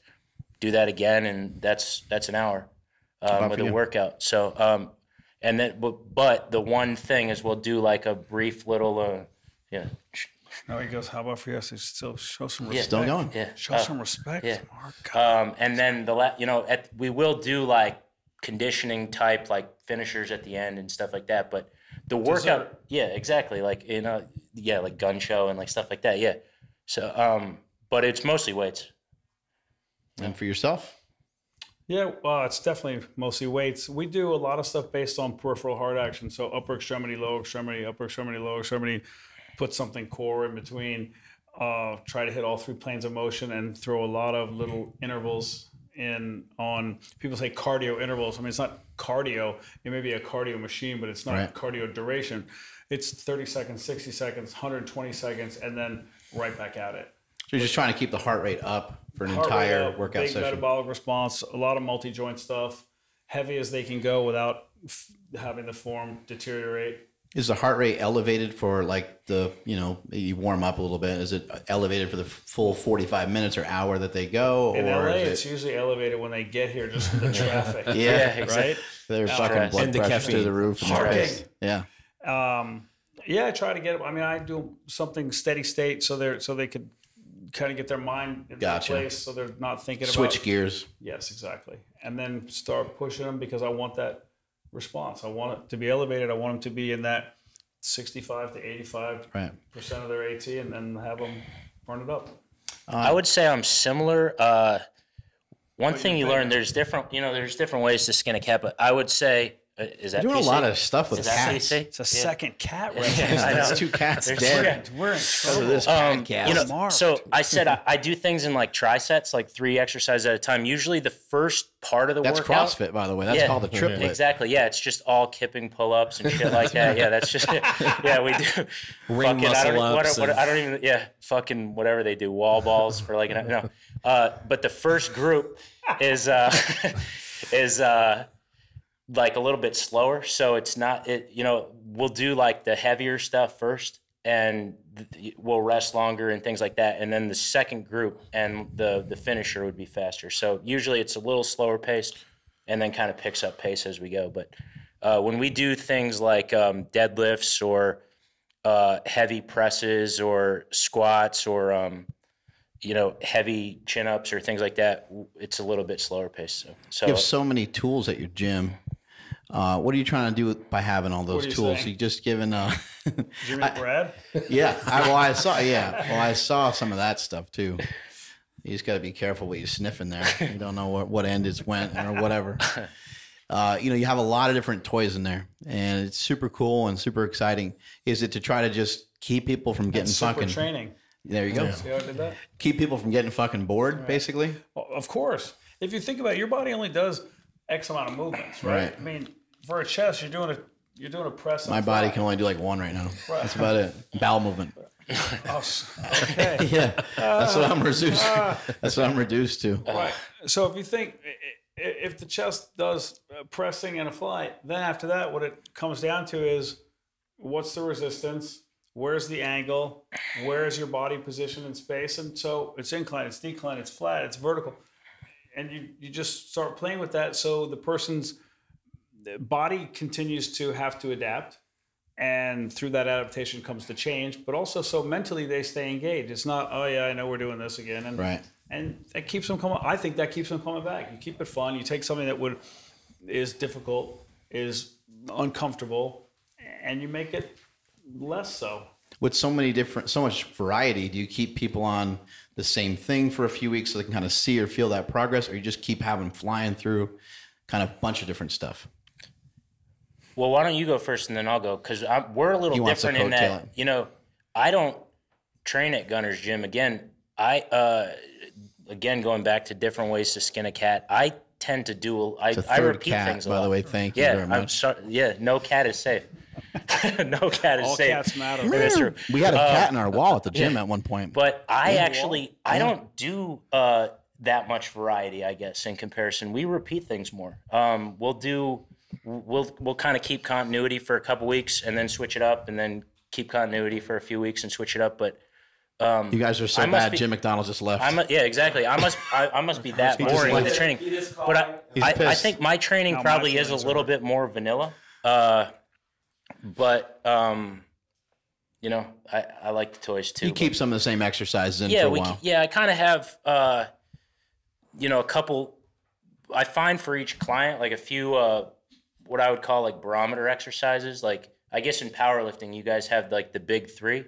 do that again, and that's that's an hour um, with a you. workout. So, um, and then, but, but the one thing is, we'll do like a brief little, uh, yeah, Now he goes, how about for you? I say, still show some respect. Yeah. respect. Still going. yeah. Show Uh, some respect, yeah. Mark. Um, and then the la- you know, at, we will do like conditioning type like finishers at the end and stuff like that. But the workout, yeah, exactly. Like you know, yeah, like gun show and like stuff like that. Yeah. So, um, but it's mostly weights. And for yourself? Yeah, well, it's definitely mostly weights. We do a lot of stuff based on peripheral heart action. So upper extremity, lower extremity, upper extremity, lower extremity. Put something core in between. Uh, try to hit all three planes of motion and throw a lot of little intervals in on. People say cardio intervals. I mean, it's not cardio. It may be a cardio machine, but it's not Right. cardio duration. It's 30 seconds, 60 seconds, 120 seconds, and then right back at it. So you're just trying to keep the heart rate up for an Heart entire up, workout big session. metabolic response, a lot of multi joint stuff, heavy as they can go without having the form deteriorate. Is the heart rate elevated for like the, you know, you warm up a little bit? Is it elevated for the full 45 minutes or hour that they go? In or LA, is it's usually elevated when they get here just for the (laughs) traffic. yeah, exactly. Right? Their fucking Stress. blood And the pressure caffeine. through the roof. and Yeah. Um, yeah, I try to get. I mean, I do something steady state so they're so they could kind of get their mind in Gotcha. place, so they're not thinking Switch about. Switch gears. Yes, exactly. And then start pushing them because I want that response. I want it to be elevated. I want them to be in that sixty-five to eighty-five Right. percent of their AT, and then have them burn it up. I would say I'm similar. Uh, one thing you think? learn, there's different, you know, there's different ways to skin a cat, but I would say, uh, is that Doing a lot of stuff with Is that cats. PC? It's a Yeah. second cat Yeah, reference. (laughs) I know. That's two cats There's dead. We're, we're in (laughs) trouble. this Um, podcast. you know, Smart. so I (laughs) said I, I do things in like trisets, like three exercises at a time. Usually, the first part of the That's workout. CrossFit, by the way. That's Yeah. called a triplet. Exactly. Yeah, it's just all kipping pull-ups and shit like that. Yeah, that's just yeah. We do Ring fucking, I don't, muscle what, ups what, and- I don't even yeah fucking whatever they do wall balls for like an no. Uh, but the first group is uh, is uh, like a little bit slower, so it's not it. You know, we'll do like the heavier stuff first, and we'll rest longer and things like that. And then the second group and the the finisher would be faster. So usually it's a little slower paced, and then kind of picks up pace as we go. But uh, when we do things like um, deadlifts or uh, heavy presses or squats or um, you know heavy chin ups or things like that, it's a little bit slower paced. So, so You have so many tools at your gym. Uh, what are you trying to do with- by having all those you tools? saying? You just giving, uh, (laughs) Jimmy Brad. (laughs) yeah. I, well, I saw, (laughs) yeah. Well, I saw some of that stuff too. You just got to be careful what you sniffing there. You don't know what, what end it's went or whatever. Uh, you know, you have a lot of different toys in there, and it's super cool and super exciting. Is it to try to just keep people from getting Super fucking? training. There you go. See how I did that? Keep people from getting fucking bored, basically. Well, of course. If you think about it, your body only does X amount of movements, right? Right. I mean, for a chest, you're doing a you're doing a press. My body fly. can only do like one right now. That's about it. Bowel movement. (laughs) Oh, okay. (laughs) Yeah, that's what I'm reduced. That's what I'm reduced to. Right. So if you think if the chest does uh, pressing and a fly, then after that, what it comes down to is what's the resistance, where's the angle, where is your body position in space, and so it's incline, it's decline, it's flat, it's vertical, and you you just start playing with that. So the person's body continues to have to adapt. And through that adaptation comes the change, but also so mentally they stay engaged. It's not, oh yeah, I know we're doing this again, and Right. and that keeps them coming. I think that keeps them coming back. You keep it fun. You take something that would is difficult, is uncomfortable, and you make it less so. With so many different, so much variety, do you keep people on the same thing for a few weeks so they can kind of see or feel that progress, or you just keep having them flying through kind of a bunch of different stuff? Well, why don't you go first and then I'll go? Because we're a little He different in that, it. you know, I don't train at Gunnar's Gym. Again, I, uh, again, going back to different ways to skin a cat, I tend to do, I, It's a I third repeat cat, things a by lot. the way. Thank you very I'm much. sorry. Yeah, no cat is safe. (laughs) no cat is All safe. cats matter. That's true. We had a cat in our wall at the gym at one point. But I actually I don't do uh, that much variety, I guess, in comparison. We repeat things more. Um, we'll do we'll we'll kind of keep continuity for a couple weeks and then switch it up, and then keep continuity for a few weeks and switch it up. But you guys are so bad. be- Jim McDonald just left. I'm a, yeah, exactly. I must I, I must be (laughs) that boring with the training. But I, I, I think my training my probably is a feelings little bit more vanilla. Uh, but um, you know, I, I like the toys too. you keep some of the same exercises in yeah, for a we while. yeah, I kind of have uh, you know a couple. I find for each client like a few uh, what I would call like barometer exercises. Like I guess in powerlifting, you guys have like the big three,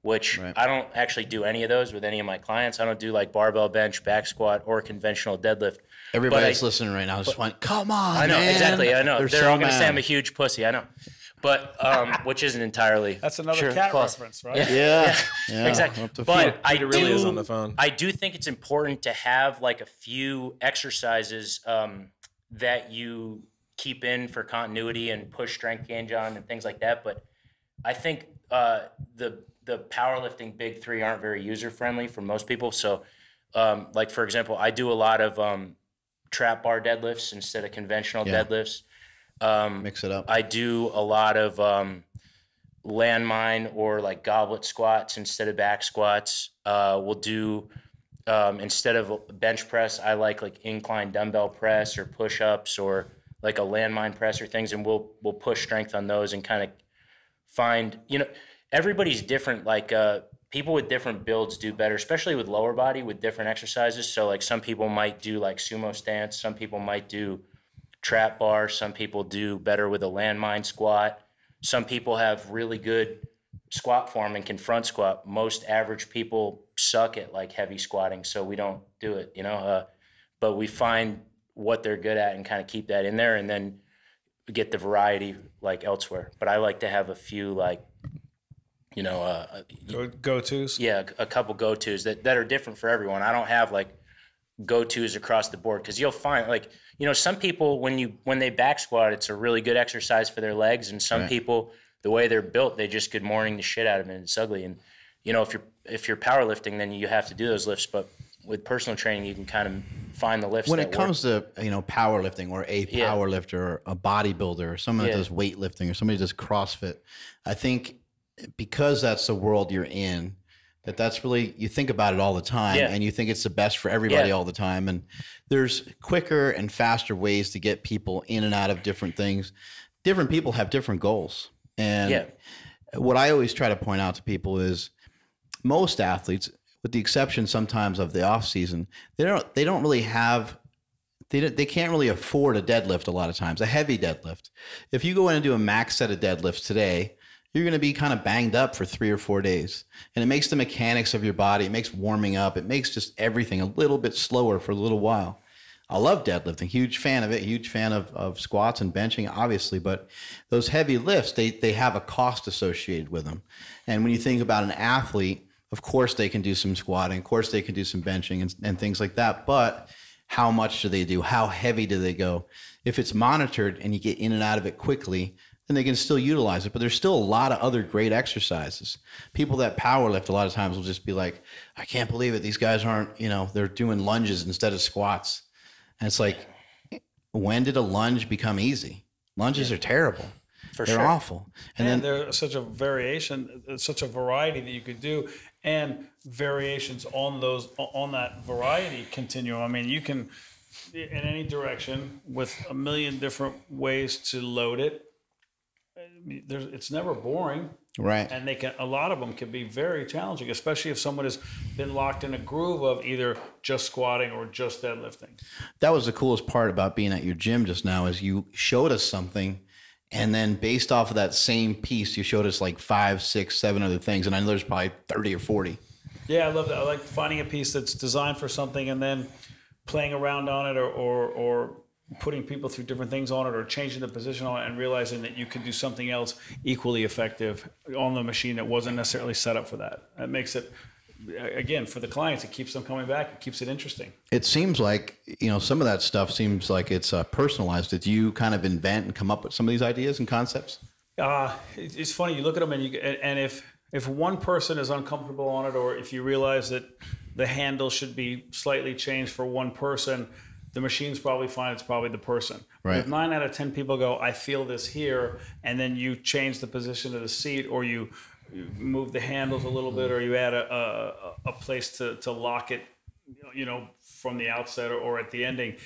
which Right. I don't actually do any of those with any of my clients. I don't do like barbell bench, back squat, or conventional deadlift. Everybody But I- listening right now just went, come on. I know man." exactly. I know They're, they're, so all going to say. I'm a huge pussy. I know, but um, which isn't entirely. That's another true. cat Close. reference, right? (laughs) Yeah. yeah. exactly. Up to But feet. I Peter really do, is on the phone. I do think it's important to have like a few exercises um, that you keep in for continuity and push strength gain on and things like that. But I think uh, the the powerlifting big three aren't very user friendly for most people. So, um, like for example, I do a lot of um, trap bar deadlifts instead of conventional Yeah. deadlifts. Um, Mix it up. I do a lot of um, landmine or like goblet squats instead of back squats. Uh, we'll do um, instead of bench press, I like like incline dumbbell press or push ups or like a landmine press or things, and we'll we'll push strength on those and kind of find you know everybody's different. Like uh, people with different builds do better, especially with lower body with different exercises. So like some people might do like sumo stance, some people might do trap bar. Some people do better with a landmine squat. Some people have really good squat form and can front squat. Most average people suck at like heavy squatting, so we don't do it, you know. Uh, but we find what they're good at and kind of keep that in there, and then get the variety like elsewhere. But I like to have a few like, you know, uh, Go, go-tos. yeah, a couple go tos that, that are different for everyone. I don't have like go tos across the board because you'll find like you know some people when you when they back squat it's a really good exercise for their legs and some Right. people the way they're built they just good morning the shit out of it and it's ugly and you know if you're if you're powerlifting then you have to do those lifts but with personal training you can kind of find the lifts when it comes to you know powerlifting or a Yeah. powerlifter or a bodybuilder or someone that does weightlifting or somebody that does CrossFit, I think because that's the world you're in, that that's really you think about it all the time Yeah. and you think it's the best for everybody Yeah. all the time. And there's quicker and faster ways to get people in and out of different things. Different people have different goals. And Yeah. what I always try to point out to people is most athletes, with the exception sometimes of the off season, they don't they don't really have they don't- they can't really afford a deadlift a lot of times, a heavy deadlift. If you go in and do a max set of deadlifts today, you're going to be kind of banged up for three or four days, and it makes the mechanics of your body, it makes warming up, it makes just everything a little bit slower for a little while. I love deadlifting, huge fan of it, huge fan of, of squats and benching, obviously, but those heavy lifts, they, they have a cost associated with them. And when you think about an athlete, of course they can do some squatting, of course they can do some benching and, and things like that, but how much do they do? How heavy do they go? If it's monitored and you get in and out of it quickly, then they can still utilize it. But there's still a lot of other great exercises. People that power lift a lot of times will just be like, I can't believe it. These guys aren't, you know, they're doing lunges instead of squats. And it's like, when did a lunge become easy? Lunges are terrible. For They're sure. awful. And, And, then there's such a variation, such a variety that you could do, and variations on those on that variety continuum. I mean, you can in any direction with a million different ways to load it. I mean, There's, it's never boring, right. and they can. A lot of them can be very challenging, especially if someone has been locked in a groove of either just squatting or just deadlifting. that was the coolest part about being at your gym just now is you showed us something and then based off of that same piece you showed us like five six seven other things and i know there's probably 30 or 40 Yeah, I love that. I like finding a piece that's designed for something and then playing around on it or, or, or putting people through different things on it or changing the position on it and realizing that you could do something else equally effective on the machine that wasn't necessarily set up for that. That makes it, again, for the clients, it keeps them coming back. It keeps it interesting. it seems like you know some of that stuff seems like it's uh, personalized did you kind of invent and come up with some of these ideas and concepts Uh, it's funny. You look at them, and you and and if if one person is uncomfortable on it, or if you realize that the handle should be slightly changed for one person, the machine's probably fine. It's probably the person. Right. If nine out of ten people go, I feel this here, and then you change the position of the seat, or you you move the handles a little bit, or you add a a, a place to to lock it, you know, from the outset or, or at the ending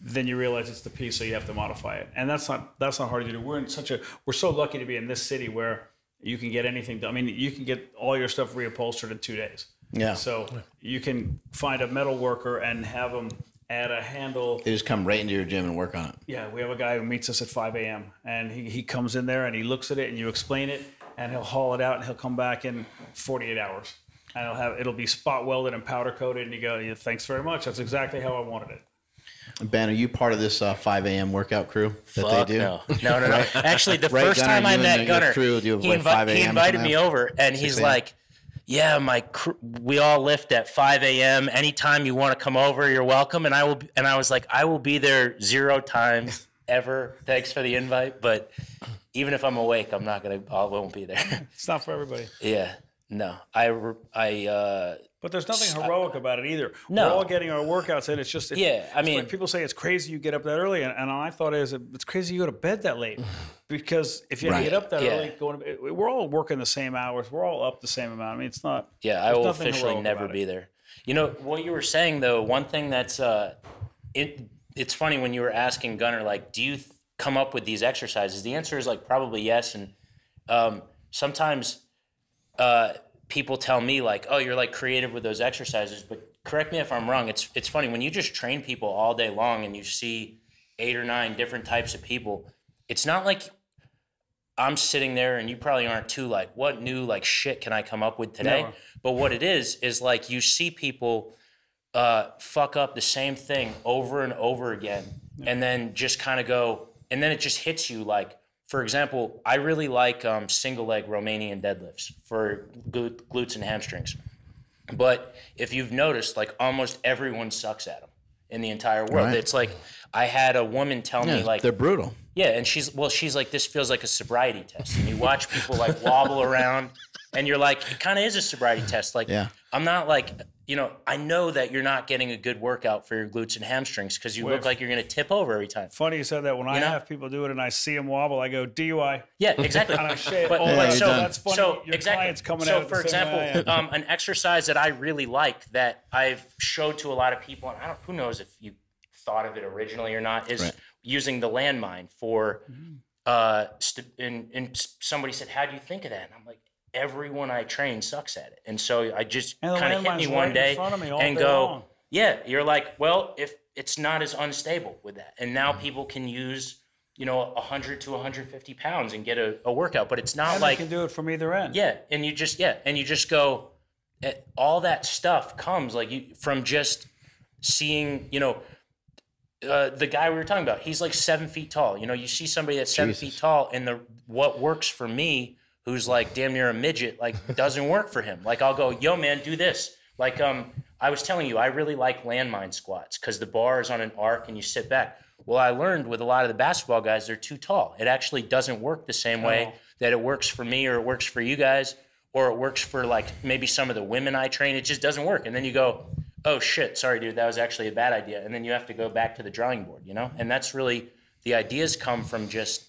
then you realize it's the piece, so you have to modify it. And that's not that's not hard to do. We're in such a we're so lucky to be in this city where you can get anything done. I mean, you can get all your stuff reupholstered in two days. Yeah. So you can find a metal worker and have them add a handle. they just come right into your gym and work on it Yeah, we have a guy who meets us at 5 a.m. and he, he comes in there and he looks at it and you explain it and he'll haul it out and he'll come back in 48 hours and it'll have it'll be spot welded and powder coated and you go, yeah, thanks very much. That's exactly how I wanted it. ben are you part of this uh, 5 a.m workout crew that Fuck they do no, no, no, no. Actually, the (laughs) Right, first Gunnar, time I you and met the- your Gunnar, crew do, he, what, invi- 5 he invited me over, and he's like, "Yeah, my cr- we all lift at 5 a.m. Anytime you want to come over, you're welcome." And I will. And I was like, "I will be there zero times ever. Thanks for the invite, but even if I'm awake, I'm not gonna. I won't be there." (laughs) It's not for everybody. yeah, no, I, I, uh, But there's nothing heroic about it either. No. We're all getting our workouts in. It's just Yeah, I mean- like people say it's crazy you get up that early, and, and I thought is it's crazy you go to bed that late (sighs) because if you Right. get up that Yeah. early, going to bed, we're all working the same hours. We're all up the same amount. I mean, it's not. Yeah, I will officially never be there. You know what you were saying though. One thing that's uh, it. It's funny when you were asking Gunnar like, do you th- come up with these exercises? The answer is like probably yes. And um, sometimes uh, people tell me like, oh, you're like creative with those exercises. But correct me if I'm wrong. It's it's funny when you just train people all day long and you see eight or nine different types of people. It's not like I'm sitting there and you probably aren't too like, what new like shit can I come up with today? Never. But what it is is like you see people uh, fuck up the same thing over and over again, and then just kind of go, and then it just hits you. Like, for example, I really like um, single leg Romanian deadlifts for glutes and hamstrings. But if you've noticed, like almost everyone sucks at them in the entire world. Right. It's like I had a woman tell me like they're brutal yeah, and she's well, she's like, this feels like a sobriety test. And you watch people like wobble around, and you're like, it kind of is a sobriety test. Like, Yeah. I'm not like, you know, I know that you're not getting a good workout for your glutes and hamstrings because you look like you're gonna tip over every time. Funny you said that. When I know? have people do it and I see them wobble, I go DUI. Yeah, exactly. And I say it But- all but the time. so- that's funny. So Your exactly. clients coming so out for the same way I am. example, um, an exercise that I really like that I've showed to a lot of people, and I don't, who knows if you thought of it originally or not, is Right. using the landmine for. Uh, st- and and somebody said, "How do you think of that?" And I'm like, "Everyone I train sucks at it," and so I just kind of hit me one day me and day go, long. "Yeah." You're like, well, if it's not as unstable with that. And now Mm-hmm. people can use, you know, 100 to 150 pounds and get a, a workout, but it's not And like they can do it from either end. yeah, and you just yeah, and you just go. eh, All that stuff comes like you from just seeing, you know, uh, the guy we were talking about. He's like seven feet tall. You know, you see somebody that's seven feet tall, and the what works for me, who's like damn near a midget, like (laughs) doesn't work for him. Like I'll go, yo man, do this. Like um, I was telling you, I really like landmine squats because the bar is on an arc and you sit back. Well, I learned with a lot of the basketball guys, they're too tall. It actually doesn't work the same way that it works for me or it works for you guys or it works for like maybe some of the women I train. It just doesn't work. And then you go, oh shit, sorry, dude, that was actually a bad idea. And then you have to go back to the drawing board, you know? And that's really the ideas come from just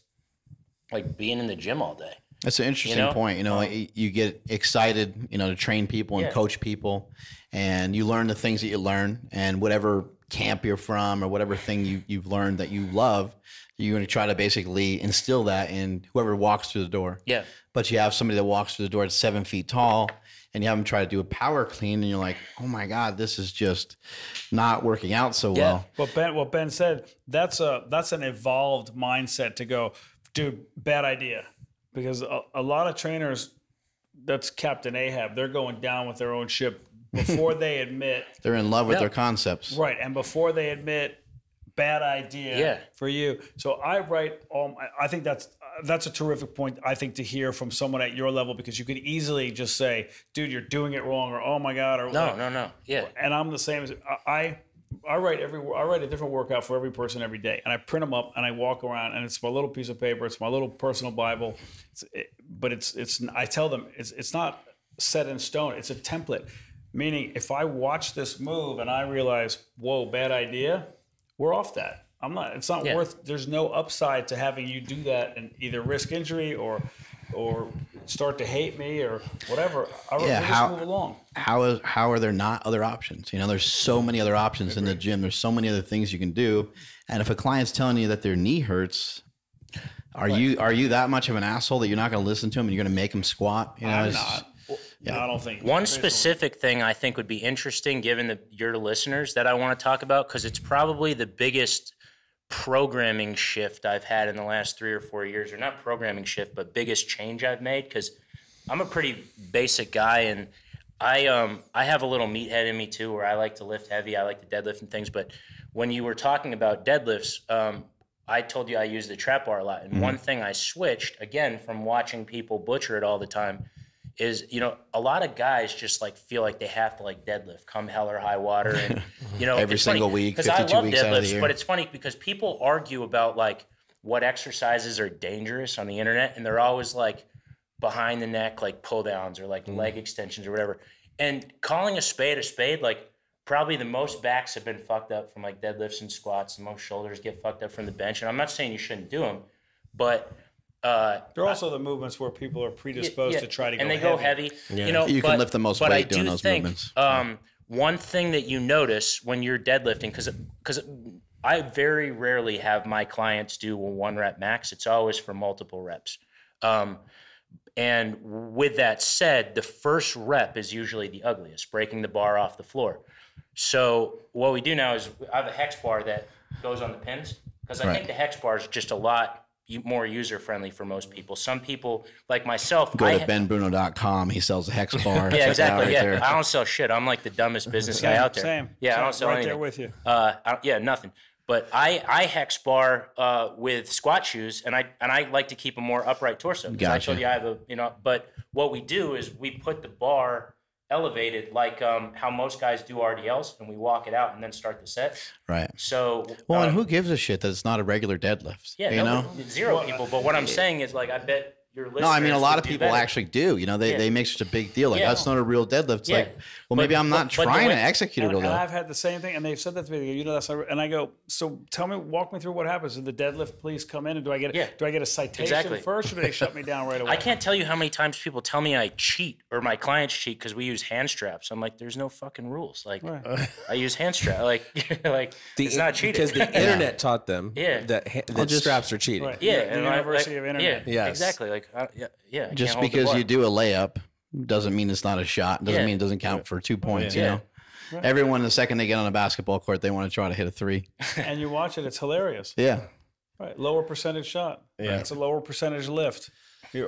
like being in the gym all day. That's an interesting know? point. You know, uh-huh. like, you get excited, you know, to train people and Yeah. coach people, and you learn the things that you learn, and whatever camp you're from or whatever thing you, you've learned that you love, you're going to try to basically instill that in whoever walks through the door. Yeah. But you have somebody that walks through the door that's seven feet tall, and you have them try to do a power clean, and you're like, oh my god, this is just not working out so Yeah. well. What Ben what Ben said, that's a that's an evolved mindset to go, dude, bad idea. Because a, a lot of trainers, that's Captain Ahab, they're going down with their own ship (laughs) before they admit They're in love with Yeah. their concepts. right, and before they admit bad idea Yeah. for you. So I write all my, I think that's uh, that's a terrific point I think to hear from someone at your level because you could easily just say, dude, you're doing it wrong or oh my god or No, no, no. Yeah. and I'm the same as I. I write every I write a different workout for every person every day, and I print them up and I walk around, and it's my little piece of paper. It's my little personal Bible, it's, it, but it's it's I tell them it's it's not set in stone. It's a template, meaning if I watch this move and I realize, whoa, bad idea, we're off that. I'm not. It's not Yeah. worth. There's no upside to having you do that and either risk injury or or start to hate me or whatever. I Yeah, we'll just how- move along. how is how are there not other options? You know, there's so many other options in the gym. There's so many other things you can do. And if a client's telling you that their knee hurts, are you are you that much of an asshole that you're not going to listen to him and you're going to make him squat? You know, I'm it's- not. I don't think One specific thing I think would be interesting, given the, your listeners, that I want to talk about, because it's probably the biggest programming shift I've had in the last three or four years, or not programming shift, but biggest change I've made. Because I'm a pretty basic guy, and I um I have a little meathead in me too, where I like to lift heavy, I like to deadlift and things. But when you were talking about deadlifts, um, I told you I use the trap bar a lot, and one thing I switched again from watching people butcher it all the time is you know a lot of guys just like feel like they have to like deadlift come hell or high water and you know (laughs) Every single funny, week, 'cause I love weeks out of the deadlifts, but it's funny because people argue about like what exercises are dangerous on the internet and they're always like behind the neck like pull downs or like Mm. leg extensions or whatever and calling a spade a spade like probably the most backs have been fucked up from like deadlifts and squats the most shoulders get fucked up from the bench and i'm not saying you shouldn't do them but uh There are also the movements where people are predisposed yeah, to try to go and they heavy. go heavy. You know, You can but- lift the most weight I doing do those think, movements. Um, one thing that you notice when you're deadlifting, because because I very rarely have my clients do a one rep max. It's always for multiple reps. Um, and with that said, the first rep is usually the ugliest, breaking the bar off the floor. So what we do now is I have a hex bar that goes on the pins because I Right. think the hex bar is just a lot u- more user friendly for most people. Some people like myself, Go I to ha- benbruno.com. He sells a hex (laughs) bar. Yeah, exactly. right yeah, there. I don't sell shit. I'm like the dumbest (laughs) business guy out there. Same. Yeah, I Same. don't sell right anything. there with you. Uh, I don't, yeah, nothing. But I I hex bar uh, with squat shoes, and I and I like to keep a more upright torso. 'cause I Gotcha. told you I have a you know. But what we do is we put the bar elevated like um, how most guys do RDLs, and we walk it out and then start the set. Right. So Well, and um, who gives a shit that it's not a regular deadlift? yeah, you no, know. zero people. But what I'm saying is like I bet your listeners. No, I mean a lot of people better. actually do. You know, they, Yeah. they make such a big deal. Like Yeah. that's not a real deadlift. It's Yeah. like, well, But- maybe I'm not but- but trying way- to execute a And, real and. I've had the same thing, and they've said that to me. You know, that's and I go. So tell me, walk me through what happens. Did the deadlift please come in, and do I get Yeah. do I get a citation Exactly. first, or do they shut me down right (laughs) away? I can't tell you how many times people tell me I cheat or my clients cheat because we use hand straps. I'm like, there's no fucking rules. Like, I use hand strap. Like, (laughs) like it's not cheating because the (laughs) internet taught them Yeah. that ha- that just- straps are cheating. Right. yeah, The and I- University like, of Internet. Yeah, Yes. exactly. Like, I, yeah, yeah. I Just can't hold the because you do a layup doesn't mean it's not a shot. Doesn't Yeah. mean it doesn't count for two points. Yeah. You know. Everyone, the second they get on a basketball court, they want to try to hit a three. (laughs) and you watch it, it's hilarious. Yeah. Right, lower percentage shot. Yeah. it's a lower percentage lift,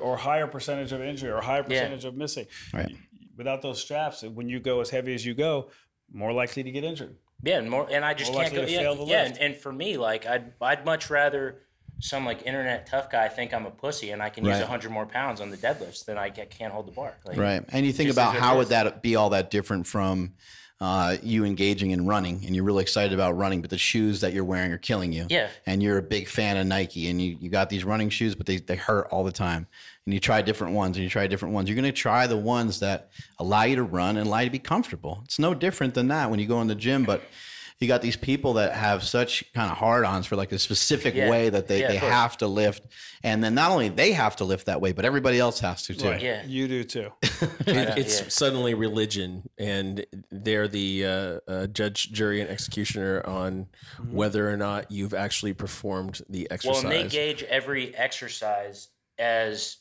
or higher percentage of injury, or higher percentage of missing. Right. Without those straps, when you go as heavy as you go, more likely to get injured. Yeah, and more, and I just More can't go. to Yeah, fail the yeah lift. and, and for me, like I'd I'd much rather some like internet tough guy think I'm a pussy and I can use Right. use hundred more pounds on the deadlifts than I get, can't hold the bar. Like, Right. And you think about how would that be all that different from uh, you engaging in running and you're really excited about running, but the shoes that you're wearing are killing you. Yeah. And you're a big fan of Nike and you, you got these running shoes, but they, they hurt all the time. And you try different ones and you try different ones. You're going to try the ones that allow you to run and allow you to be comfortable. It's no different than that when you go in the gym, but you got these people that have such kind of hard ons for like a specific Yeah. way that they, Yeah, they have to lift. And then not only they have to lift that way, but everybody else has to too. Right. Yeah. you do too. (laughs) It, it's yeah. suddenly religion, and they're the uh, uh, judge, jury, and executioner on whether or not you've actually performed the Well, exercise. and they gauge every exercise as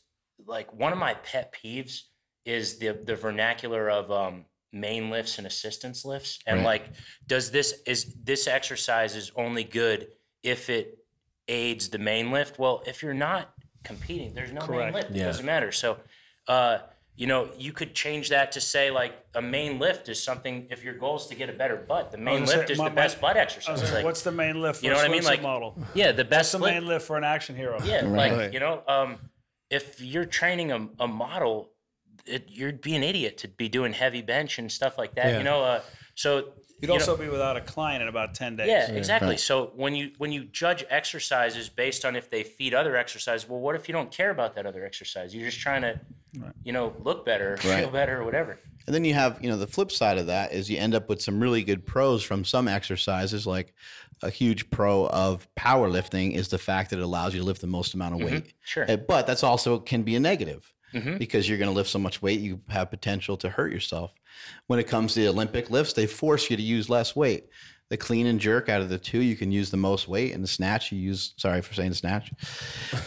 like one of my pet peeves is the the vernacular of um, main lifts and assistance lifts, and Right. like, does this is this exercise is only good if it aids the main lift? Well, if you're not competing, there's no Correct. main lift. It doesn't matter. So. Uh, you know, you could change that to say like a main lift is something. If your goal is to get a better butt, the main gonna say, lift is my- the best my- butt exercise. was like, Like, what's the main lift for you know a what I mean? Like, model? yeah, the What's best the lift- main lift for an action hero? yeah, Right. like you know, um, if you're training a, a model, it, you'd be an idiot to be doing heavy bench and stuff like that. Yeah. You know, uh, so You'd you also know, be without a client in about ten days. yeah, exactly. Right. So when you when you judge exercises based on if they feed other exercise, well, what if you don't care about that other exercise? You're just trying to, you know, look better, feel better, or whatever. And then you have, you know, the flip side of that is you end up with some really good pros from some exercises. Like a huge pro of powerlifting is the fact that it allows you to lift the most amount of weight. Sure. Uh, But that's also can be a negative Mhm. because you're going to lift so much weight, you have potential to hurt yourself. When it comes to the Olympic lifts, they force you to use less weight. The clean and jerk out of the two, you can use the most weight, and the snatch you use. Sorry for saying snatch,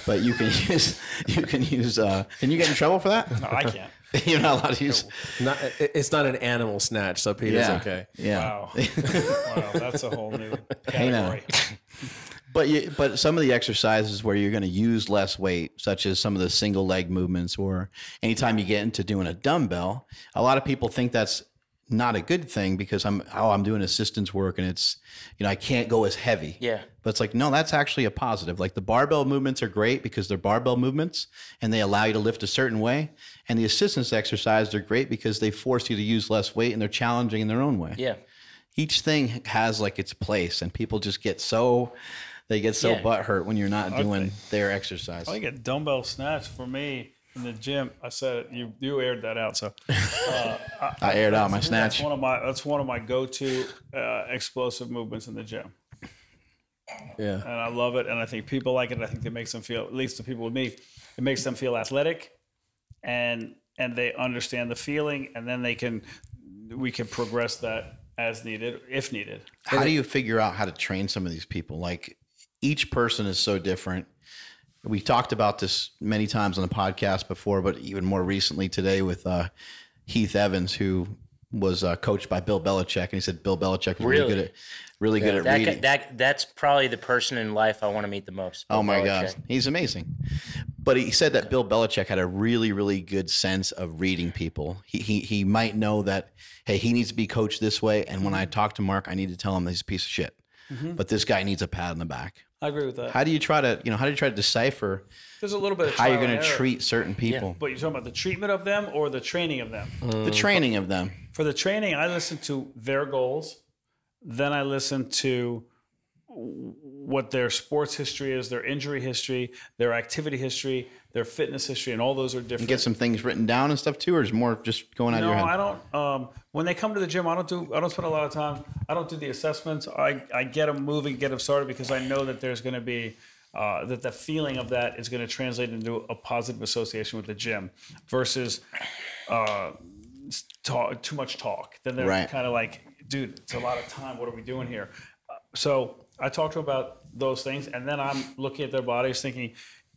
but you can (laughs) use you can use. Uh, can you get in trouble for that? No, I can't. (laughs) You're not allowed to use. Not, it's not an animal snatch, so Peter's Yeah. okay. Yeah. Wow. wow, that's a whole new Hey, now. category. (laughs) But you, but some of the exercises where you're going to use less weight, such as some of the single leg movements, or anytime you get into doing a dumbbell, a lot of people think that's not a good thing because I'm oh I'm doing assistance work and it's you know I can't go as heavy. Yeah. But it's like no, that's actually a positive. Like the barbell movements are great because they're barbell movements and they allow you to lift a certain way, and the assistance exercises are great because they force you to use less weight and they're challenging in their own way Yeah. each thing has like its place and people just get so they get so Yeah. butthurt when you're not doing their exercise I get dumbbell snatch for me in the gym. I said it, you you aired that out, so (laughs) uh, i aired out my that's snatch one of my that's one of my go-to uh, explosive movements in the gym, Yeah. and I love it. And I think people like it. I think it makes them feel, at least the people with me, it makes them feel athletic, and and they understand the feeling, and then they can we can progress that as needed if needed. how do you figure out how to train some of these people like each person is so different we talked about this many times on the podcast before but even more recently today with uh, heath evans who was uh, coached by bill belichick and he said bill belichick was really, Really? good at really good at That, reading that that's probably the person in life I want to meet the most. Oh my Belichick. God, he's amazing. But he said that Bill Belichick had a really, really good sense of reading people. He he he might know that hey, he needs to be coached this way, and when I talk to Mark, I need to tell him that he's a piece of shit. But this guy needs a pat on the back. I agree with that. How do you try to you know how do you try to decipher There's a little bit of how you're trial going to treat certain people, But you're talking about the treatment of them or the training of them. the training of them? For the training, I listen to their goals. Then I listen to what their sports history is, their injury history, their activity history, their fitness history, and all those are different. You get some things written down and stuff too, or is more just going out of your head? No, I don't. Um, when they come to the gym, I don't do. I don't spend a lot of time. I don't do the assessments. I, I get them moving, get them started because I know that there's going to be uh, that the feeling of that is going to translate into a positive association with the gym versus uh, talk, too much talk. Then they're Right. kind of like, dude, it's a lot of time. What are we doing here? Uh, so I talk to them about those things, and then I'm looking at their bodies, thinking,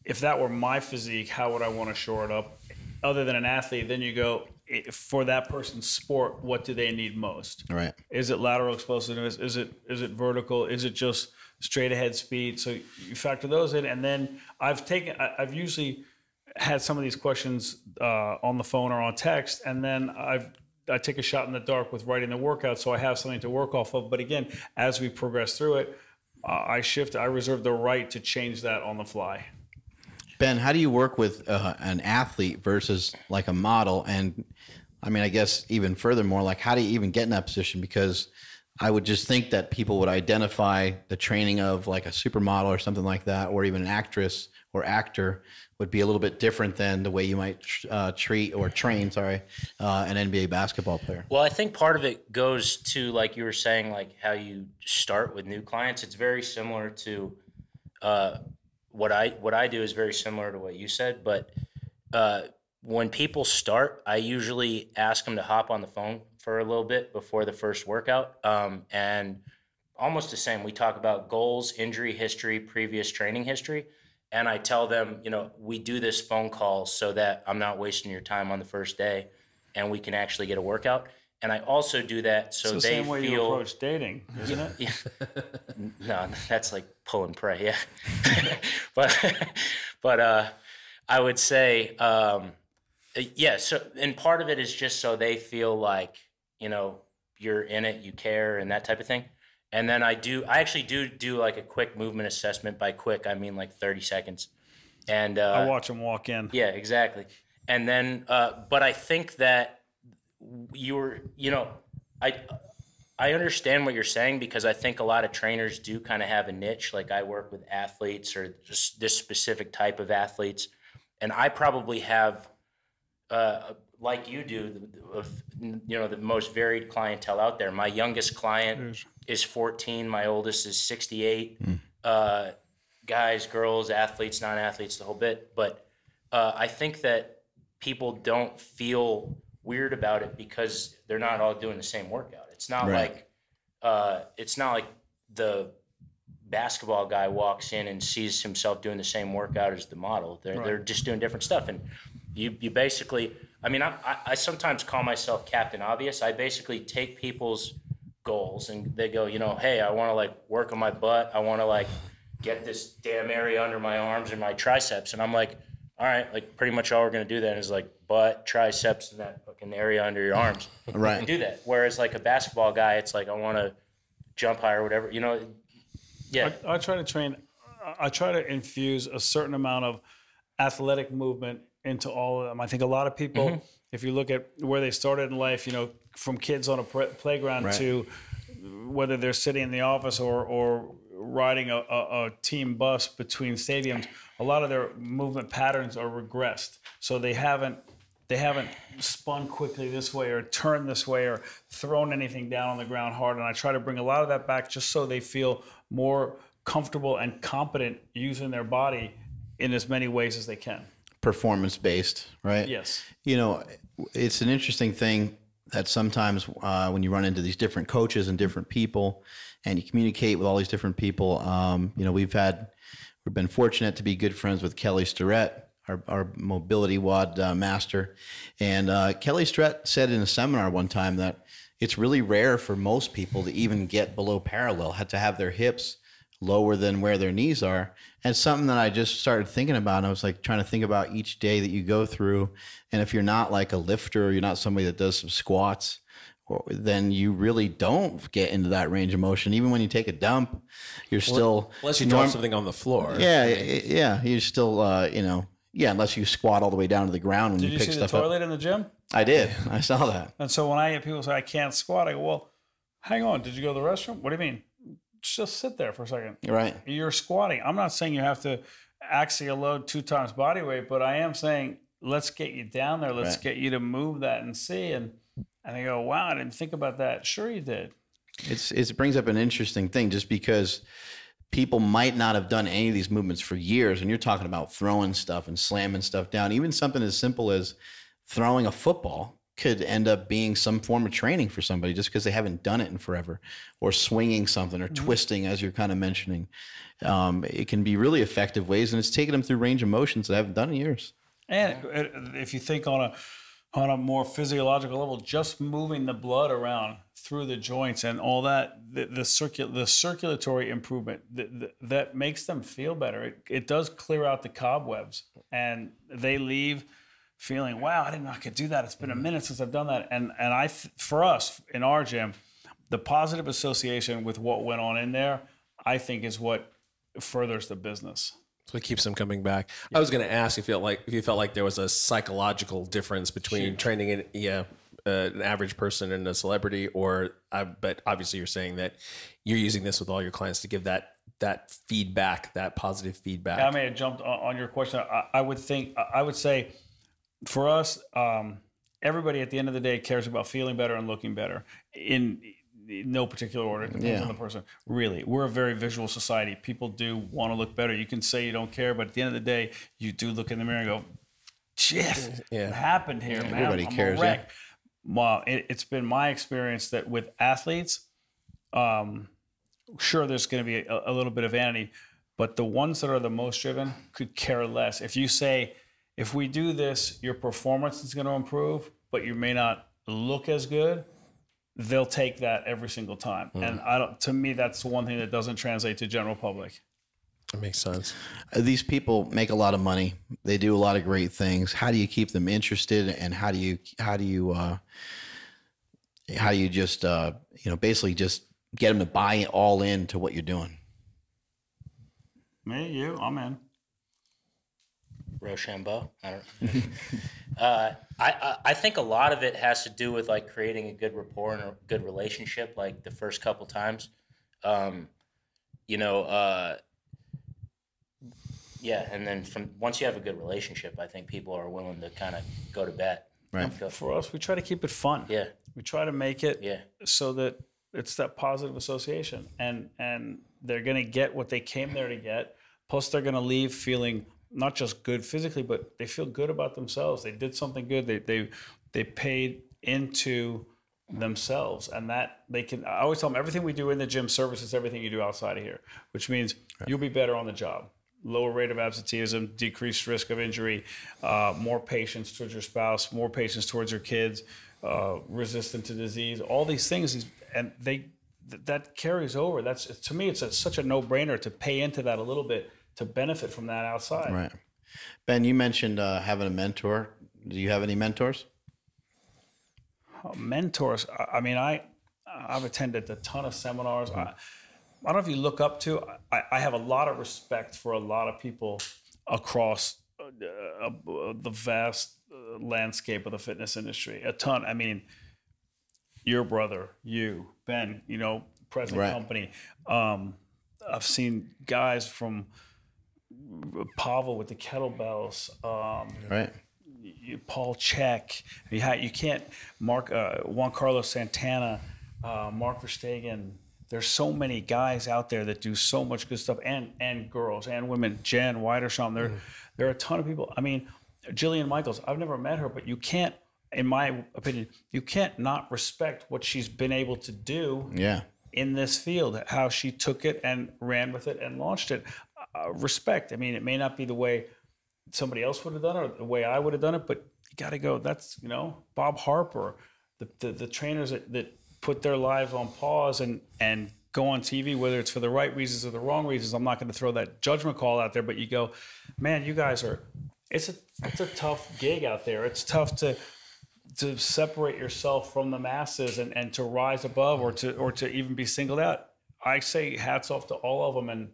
if that were my physique, how would I want to shore it up? Other than an athlete, then you go, for that person's sport, what do they need most? Right. Is it lateral explosiveness? Is it is it vertical? Is it just straight ahead speed? So you factor those in, and then I've taken I've usually had some of these questions uh, on the phone or on text, and then I've I take a shot in the dark with writing the workout, so I have something to work off of. But again, as we progress through it, uh, I shift. I reserve the right to change that on the fly. Ben, how do you work with uh, an athlete versus like a model? And I mean, I guess even furthermore, like how do you even get in that position? Because I would just think that people would identify the training of like a supermodel or something like that, or even an actress or actor would be a little bit different than the way you might uh, treat or train, sorry, uh, an NBA basketball player. Well, I think part of it goes to like you were saying, like how you start with new clients. It's very similar to uh, what I what I do is very similar to what you said. But uh, when people start, I usually ask them to hop on the phone for a little bit before the first workout, um, and almost the same. We talk about goals, injury history, previous training history. And I tell them, you know, we do this phone call so that I'm not wasting your time on the first day and we can actually get a workout. And I also do that so It's the they same way you approach dating, isn't it? (laughs) no, that's like pull and pray, yeah. (laughs) but but uh, I would say, um, yeah. So and part of it is just so they feel like you know you're in it, you care, and that type of thing. And then I do, I actually do do like a quick movement assessment. By quick, I mean like thirty seconds. And uh, I watch them walk in. yeah, exactly. And then, uh, but I think that you were, you know, I I understand what you're saying because I think a lot of trainers do kind of have a niche. Like I work with athletes or just this specific type of athletes, and I probably have, uh, like you do, the- of you know the most varied clientele out there. My youngest client is 14. My oldest is 68. Uh, guys, girls, athletes, non-athletes, the whole bit. But uh, I think that people don't feel weird about it because they're not all doing the same workout. It's not Right. like uh, it's not like the basketball guy walks in and sees himself doing the same workout as the model. They're they're just doing different stuff, and you you basically. I mean, I, I, I sometimes call myself Captain Obvious. I basically take people's goals and they go, you know, hey, I want to like work on my butt. I want to like get this damn area under my arms and my triceps. And I'm like, all right, like pretty much all we're gonna do then is like butt, triceps, and that fucking area under your arms. (laughs) Right. And do that. Whereas like a basketball guy, it's like I want to jump high or whatever. You know, yeah. I, I try to train. I try to infuse a certain amount of athletic movement into all of them. I think a lot of people, Mm-hmm. if you look at where they started in life, you know, from kids on a pre- playground Right. to whether they're sitting in the office or or riding a, a, a team bus between stadiums, a lot of their movement patterns are regressed. So they haven't they haven't spun quickly this way or turned this way or thrown anything down on the ground hard. And I try to bring a lot of that back just so they feel more comfortable and competent using their body in as many ways as they can. Performance based, right? Yes. You know, it's an interesting thing that sometimes uh, when you run into these different coaches and different people, and you communicate with all these different people, um, you know, we've had we've been fortunate to be good friends with Kelly Starrett, our, our MobilityWOD uh, master, and uh, Kelly Starrett said in a seminar one time that it's really rare for most people to even get below parallel, had to have their hips lower than where their knees are. And something that I just started thinking about. And I was like trying to think about each day that you go through. And if you're not like a lifter, you're not somebody that does some squats, then you really don't get into that range of motion. Even when you take a dump, you're still Unless you norm- drop something on the floor. Yeah, yeah, you're still, uh, you know, yeah, unless you squat all the way down to the ground when Did you you pick see the stuff up. toilet in the gym? I did. I saw that. And so when I get people say I can't squat, I go, well, hang on. Did you go to the restroom? What do you mean? Just sit there for a second. Right. You're squatting. I'm not saying you have to axial load two times body weight, but I am saying let's get you down there. Let's Right. get you to move that and see. And and they go, wow, I didn't think about that. Sure, you did. It's it brings up an interesting thing just because people might not have done any of these movements for years and you're talking about throwing stuff and slamming stuff down. Even something as simple as throwing a football could end up being some form of training for somebody just because they haven't done it in forever or swinging something or twisting as you're kind of mentioning. Um, it can be really effective ways and it's taken them through range of motions that I haven't done in years. And if you think on a on a more physiological level, just moving the blood around through the joints and all that, the, the, circul- the circulatory improvement the, the, that makes them feel better. It, it does clear out the cobwebs, and they leave feeling, "Wow, I didn't know I could do that. It's been a mm-hmm. minute since I've done that." And and I, for us in our gym, the positive association with what went on in there, I think, is what furthers the business. So it keeps them coming back. I was going to ask if you felt like if you felt like there was a psychological difference between training an yeah uh, an average person and a celebrity, or uh, but obviously you're saying that you're using this with all your clients to give that that feedback, that positive feedback. I may have jumped on, on your question. I, I would think I would say for us, um, everybody at the end of the day cares about feeling better and looking better in no particular order. It depends Yeah. on the person. Really, we're a very visual society. People do want to look better. You can say you don't care, but at the end of the day, you do look in the mirror and go, "Shit, Yeah. what happened here, man? Everybody I'm cares, A yeah. wreck." Well, it, it's been my experience that with athletes, um, sure, there's going to be a, a little bit of vanity, but the ones that are the most driven could care less. If you say, if we do this, your performance is going to improve, but you may not look as good, they'll take that every single time. And I don't. To me, that's the one thing that doesn't translate to general public. That makes sense. Uh, These people make a lot of money. They do a lot of great things. How do you keep them interested, and how do you how do you uh, how do you just uh, you know basically just get them to buy all in to what you're doing? Me, you, I'm in. Rochambeau. I don't. (laughs) (laughs) uh, I, I I think a lot of it has to do with like creating a good rapport and a good relationship. Like the first couple times, um, you know, uh, yeah, and then from once you have a good relationship, I think people are willing to kind of go to bet. Right. Feel- For us, we try to keep it fun. Yeah, We try to make it yeah, so that it's that positive association and and they're going to get what they came there to get plus they're going to leave feeling not just good physically but they feel good about themselves. They did something good. They they they paid into themselves and that they can i always tell them everything we do in the gym services everything you do outside of here which means you'll be better on the job. Lower rate of absenteeism decreased risk of injury uh, more patience towards your spouse more patience towards your kids uh, resistant to disease all these things and they th- that carries over. That's to me it's a, such a no-brainer to pay into that a little bit to benefit from that outside Right. Ben, you mentioned uh, having a mentor. Do you have any mentors? Oh, mentors. I- I mean, I I've attended a ton of seminars. I, I don't know if you look up to. I, I have a lot of respect for a lot of people across uh, uh, the vast uh, landscape of the fitness industry. A ton. I mean, your brother, you, Ben. You know, present Right. company. Um, I've seen guys from Pavel with the kettlebells. Um, Right. you, Paul Chek. You, you can't Mark uh, Juan Carlos Santana, uh, Mark Verstegen. There's so many guys out there that do so much good stuff, and and girls and women. Jen Widerstrom. There, there are a ton of people. I mean, Jillian Michaels. I've never met her, but you can't, in my opinion, you can't not respect what she's been able to do Yeah. in this field, how she took it and ran with it and launched it. Uh, respect. I mean, it may not be the way somebody else would have done it or the way I would have done it, but you got to go. That's, you know, Bob Harper, the, the, the trainers that, that put their lives on pause and, and go on TV, whether it's for the right reasons or the wrong reasons. I'm not going to throw that judgment call out there, but you go, man, you guys are, it's a, it's a tough gig out there. It's tough to, to separate yourself from the masses and, and to rise above or to or to even be singled out. I say hats off to all of them and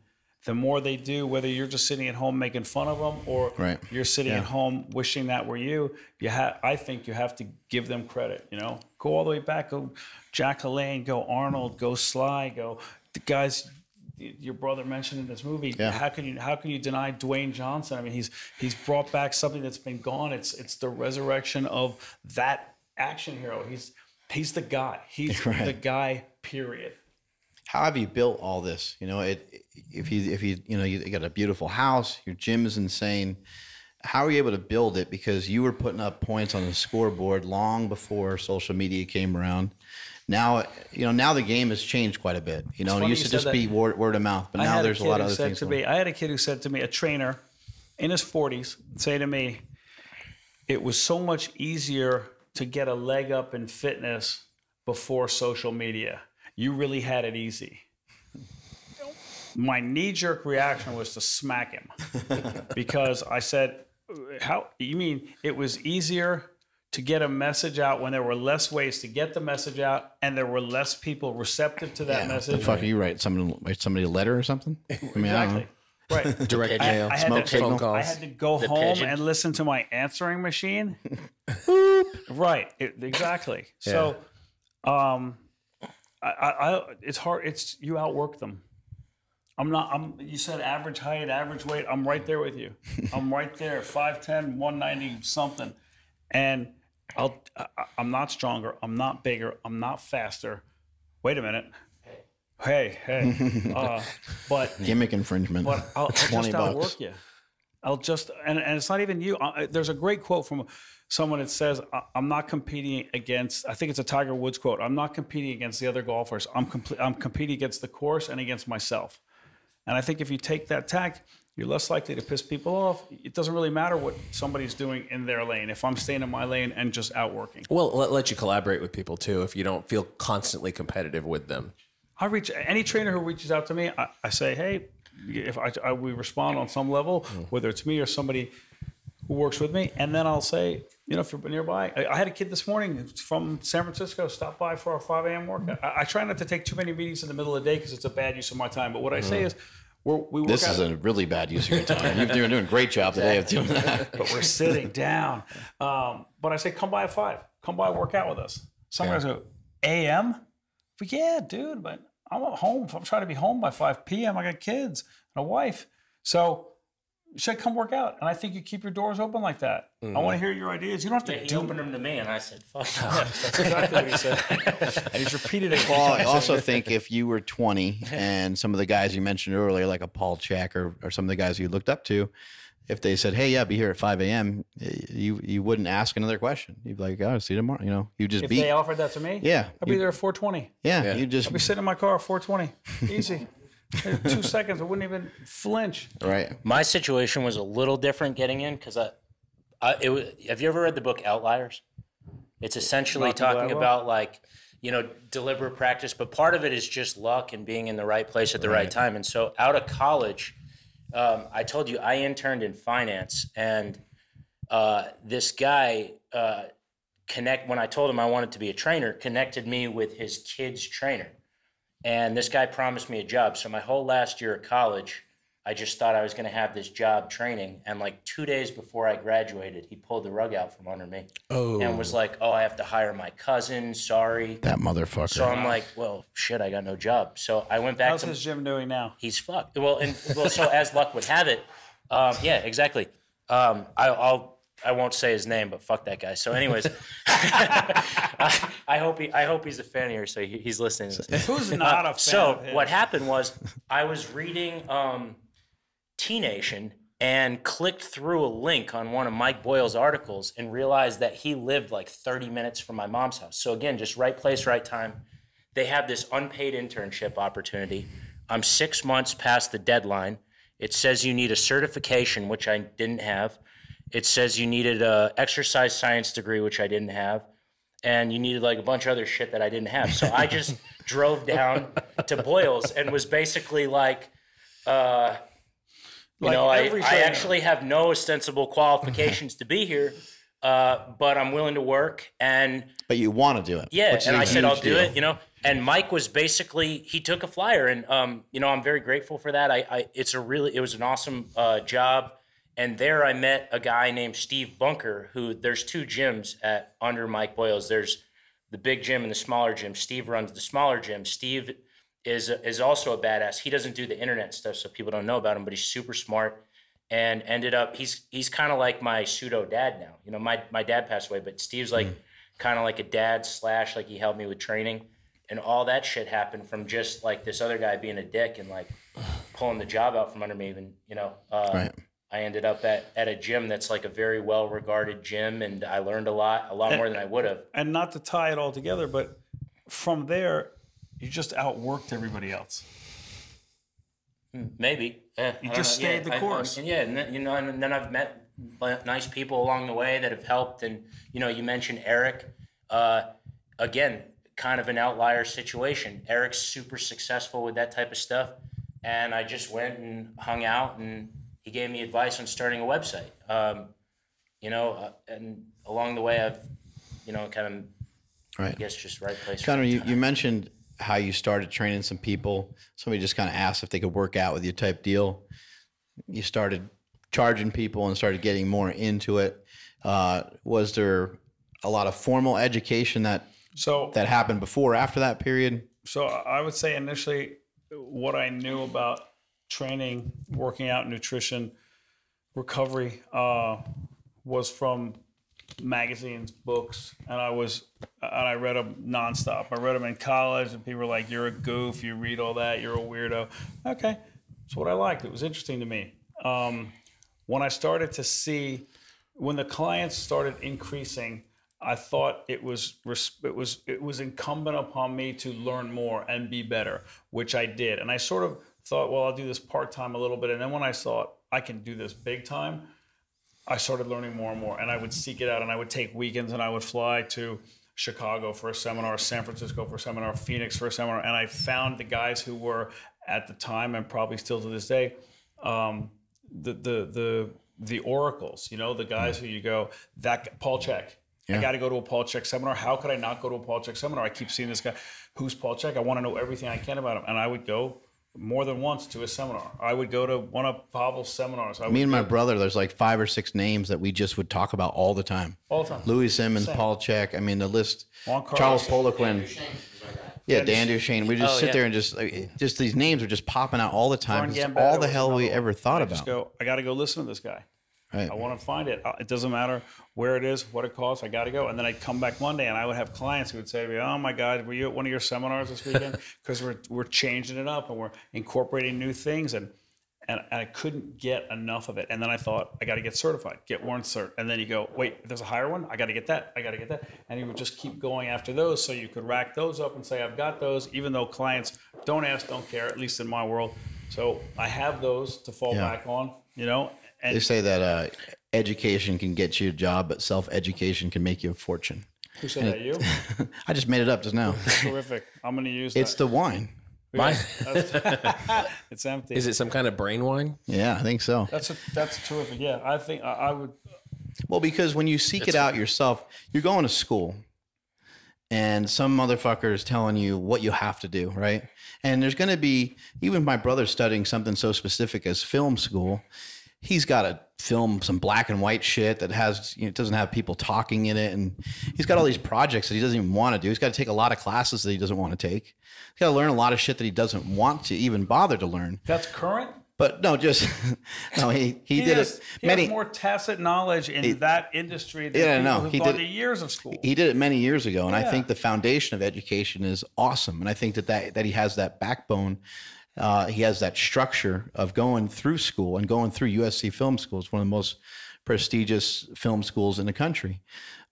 the more they do, whether you're just sitting at home making fun of them or Right. you're sitting Yeah. at home wishing that were you, you ha- I think you have to give them credit. You know, go all the way back. Go Jack Lalanne, go Arnold, go Sly, go the guys. Your brother mentioned in this movie. Yeah. How can you how can you deny Dwayne Johnson? I mean, he's he's brought back something that's been gone. It's it's the resurrection of that action hero. He's he's the guy. He's (laughs) Right. the guy. Period. How have you built all this? You know, it if you if you you know you got a beautiful house, your gym is insane. How are you able to build it? Because you were putting up points on the scoreboard long before social media came around. Now, you know, now the game has changed quite a bit. You know, it used to just be word, word of mouth, but I now there's a, kid lot of other said things. to me, I had a kid who said to me, a trainer in his 40s, say to me, it was so much easier to get a leg up in fitness before social media. You really had it easy. My knee jerk reaction was to smack him (laughs) because I said, How you mean it was easier to get a message out when there were less ways to get the message out and there were less people receptive to that The message? fuck are you write somebody write somebody a letter or something? I mean, I don't know. Exactly. Right. (laughs) Direct I- mail, I had Smoke to, phone calls. I had to go The home pigeon. and listen to my answering machine. (laughs) right, it- exactly. So, um, I, I, I, it's hard. It's you outwork them. I'm not. I'm. You said average height, average weight. I'm right there with you. (laughs) I'm right there. 5'10", 190 something, and I'll. I, I'm not stronger. I'm not bigger. I'm not faster. Wait a minute. Hey, hey. (laughs) uh, but (laughs) Gimmick infringement. but I'll, I'll 20 just bucks. outwork you. I'll just, and, and it's not even you. Uh, there's a great quote from someone that says, "I- "I'm not competing against." I think it's a Tiger Woods quote. I'm not competing against the other golfers. I'm comp- I'm competing against the course and against myself. And I think if you take that tack, you're less likely to piss people off. It doesn't really matter what somebody's doing in their lane. If I'm staying in my lane and just outworking, Well, let, let you collaborate with people too if you don't feel constantly competitive with them. I reach any trainer who reaches out to me. I, I say, hey, if I, I we respond on some level, mm. whether it's me or somebody who works with me, and then I'll say, you know, if you're nearby, I, I had a kid this morning from San Francisco stop by for our 5 a.m. workout. I, I try not to take too many meetings in the middle of the day because it's a bad use of my time. But what I say is, we're, we work This is a really bad use of your time. (laughs) You're doing, doing a great job today of doing that. but we're sitting (laughs) down. Um, but I say, come by at five. Come by, work out with us. Some guys go, a.m. But yeah, dude, but I'm at home. I'm trying to be home by 5 p.m. I got kids and a wife. So should I come work out. And I think you keep your doors open like that. I want to mm-hmm. hear your ideas. You don't have to He do opened them to me, and I said, "Fuck." no." (laughs) That's exactly what he said. (laughs) and he's repeated it. Well, I also think if you were 20 and some of the guys you mentioned earlier, like a Paul Chek or, or some of the guys you looked up to, if they said, "Hey, yeah, be here at 5 a.m.," you you wouldn't ask another question. You'd be like, "Oh, I'll see you tomorrow." You know, you just if be they offered that to me, yeah, I'd be there at 420. yeah, you just I'd be sitting in my car at 420. Easy. (laughs) Two (laughs) seconds. I wouldn't even flinch. right. My situation was a little different getting in because I, I it was, have you ever read the book Outliers? It's essentially Malcolm talking Gladwell? about like you know deliberate practice, but part of it is just luck and being in the right place at the right, time. And so out of college, um, I told you I interned in finance, and uh, this guy uh, connect when I told him I wanted to be a trainer, connected me with his kid's trainer. And this guy promised me a job. So my whole last year of college, I just thought I was going to have this job training. And like two days before I graduated, he pulled the rug out from under me Oh, and was like, "Oh, I have to hire my cousin. Sorry." That motherfucker. So I'm like, "Well, shit, I got no job." So I went back How's to his gym doing now? he's fucked. Well, and well, so as luck would have it, um, yeah, exactly. Um, I, I'll I won't say his name, but fuck that guy. So, anyways, I, (laughs) (laughs) I hope he I hope he's a fan here, so he, he's listening. Who's not a fan So what happened was I was reading um, T Nation and clicked through a link on one of Mike Boyle's articles and realized that he lived like 30 minutes from my mom's house. So again, just right place, right time. They have this unpaid internship opportunity. I'm six months past the deadline. It says you need a certification, which I didn't have. It says you needed a exercise science degree, which I didn't have and you needed like a bunch of other shit that I didn't have. So I just (laughs) drove down to Boyle's and was basically like, uh, you Like know, I, I actually have no ostensible qualifications to be here, uh, but I'm willing to work. And but you want to do it. yeah, and I said I'll huge do deal. it. You know, and Mike was basically he took a flyer, and um, you know, I'm very grateful for that. I, I it's a really it was an awesome uh, job, and there I met a guy named Steve Bunker. Who there's two gyms at under Mike Boyle's. There's the big gym and the smaller gym. Steve runs the smaller gym. Steve is is also a badass. He doesn't do the internet stuff, so people don't know about him, but he's super smart. And ended up he's he's kind of like my pseudo dad now. You know, my my dad passed away, but Steve's like kind of like a dad slash like he helped me with training, and all that shit happened from just like this other guy being a dick and like (sighs) pulling the job out from under me. Even you know, uh, Right. I ended up at at a gym that's like a very well regarded gym, and I learned a lot, a lot more than I would have. and not to tie it all together, but from there, you just outworked everybody else. Maybe. Yeah, You just know. stayed the I- I- course. and yeah, and then, you know, and then I've met nice people along the way that have helped. And you know, you mentioned Eric. Uh, again, kind of an outlier situation. Eric's super successful with that type of stuff, and I just went and hung out, and he gave me advice on starting a website. Um, you know, uh, and along the way, I've, you know, kind of, I guess, just right place. Gunnar, right you, you mentioned how you started training some people. Somebody just kind of asked if they could work out with you type deal. You started charging people and started getting more into it. Uh, was there a lot of formal education that So that happened before or after that period? So I would say initially, what I knew about training, working out, nutrition, recovery uh, was from magazines, books, and I was and I read them nonstop. I read them in college, and people were like, "You're a goof. You read all that. You're a weirdo." Okay, it's what I liked. It was interesting to me. Um, when I started to see when the clients started increasing, I thought it was it was it was incumbent upon me to learn more and be better, which I did. And I sort of thought, well, I'll do this part time a little bit, and then when I saw it, I can do this big time, I started learning more and more. And I would seek it out, and I would take weekends, and I would fly to Chicago for a seminar, San Francisco for a seminar, Phoenix for a seminar, and I found the guys who were at the time and probably still to this day. Um, the the the the oracles, you know, the guys who you go that Paul Chek. I got to go to a Paul Chek seminar. How could I not go to a Paul Chek seminar? I keep seeing this guy. Who's Paul Chek? I want to know everything I can about him, and I would go more than once to a seminar. I would go to one of Pavel's seminars. I would Me and my go brother, there's like five or six names that we just would talk about all the time. all the time. Louie Simmons, Paul Chek. I mean, the list. Juan Charles Poliquin. Yeah, Dan Duchaine. We just Oh, sit yeah. there and just like, just these names are just popping out all the time. Vern It's Gambetta all the was hell we another ever thought I just about. go. I got to go listen to this guy. Right. I want to find it. Uh, It doesn't matter where it is, what it costs. I got to go. And then I'd come back Monday, and I would have clients who would say to me, "Oh my God, were you at one of your seminars this weekend? (laughs) Because we're we're changing it up and we're incorporating new things." And and and I couldn't get enough of it. And then I thought, I got to get certified, get warrant cert. And then you go, wait, there's a higher one. I got to get that. I got to get that. And you would just keep going after those, so you could rack those up and say, I've got those, even though clients don't ask, don't care. At least in my world. So I have those to fall Yeah. back on. You know. And They say that uh, education can get you a job, but self education can make you a fortune. Who said that? You? (laughs) I just made it up just now. Terrific. I'm going to use it's that. the wine. My, (laughs) (laughs) it's empty. is it some kind of brain wine? Yeah, I think so. That's a, that's terrific. Yeah, I think I, I would. Well, because when you seek it out yourself, you're going to school and some motherfucker is telling you what you have to do, right? And there's going to be, even my brother studying something so specific as film school, he's got to film some black and white shit that has, you know, doesn't have people talking in it. And he's got all these projects that he doesn't even want to do. He's got to take a lot of classes that he doesn't want to take. He's got to learn a lot of shit that he doesn't want to even bother to learn. That's current. But no, just, (laughs) no, he, he, did has, it He many, has more tacit knowledge in that industry than Yeah, people no, who've he gone did- to years of school. he did it many years ago and i think the foundation of education is awesome and i think that that, that he has that backbone uh, he has that structure of going through school and going through usc film school it's one of the most prestigious film schools in the country.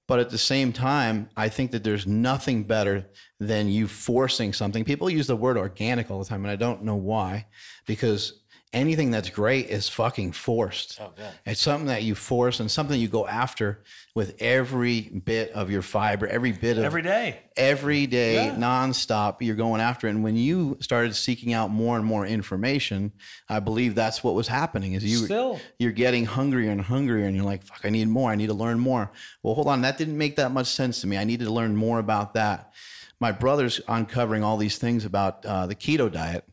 But at the same time i think that there's nothing better than you forcing something. People use the word organic all the time and i don't know why because anything that's great is fucking forced. Oh, It's something that you force and something you go after with every bit of your fiber, every bit of Every day. every day, Yeah. nonstop. You're going after it. And when you started seeking out more and more information, I believe that's what was happening. Is you Still. you're getting hungrier and hungrier, and you're like, "Fuck, I need more. I need to learn more." Well, hold on, that didn't make that much sense to me. I needed to learn more about that. My brother's uncovering all these things about uh, the keto diet,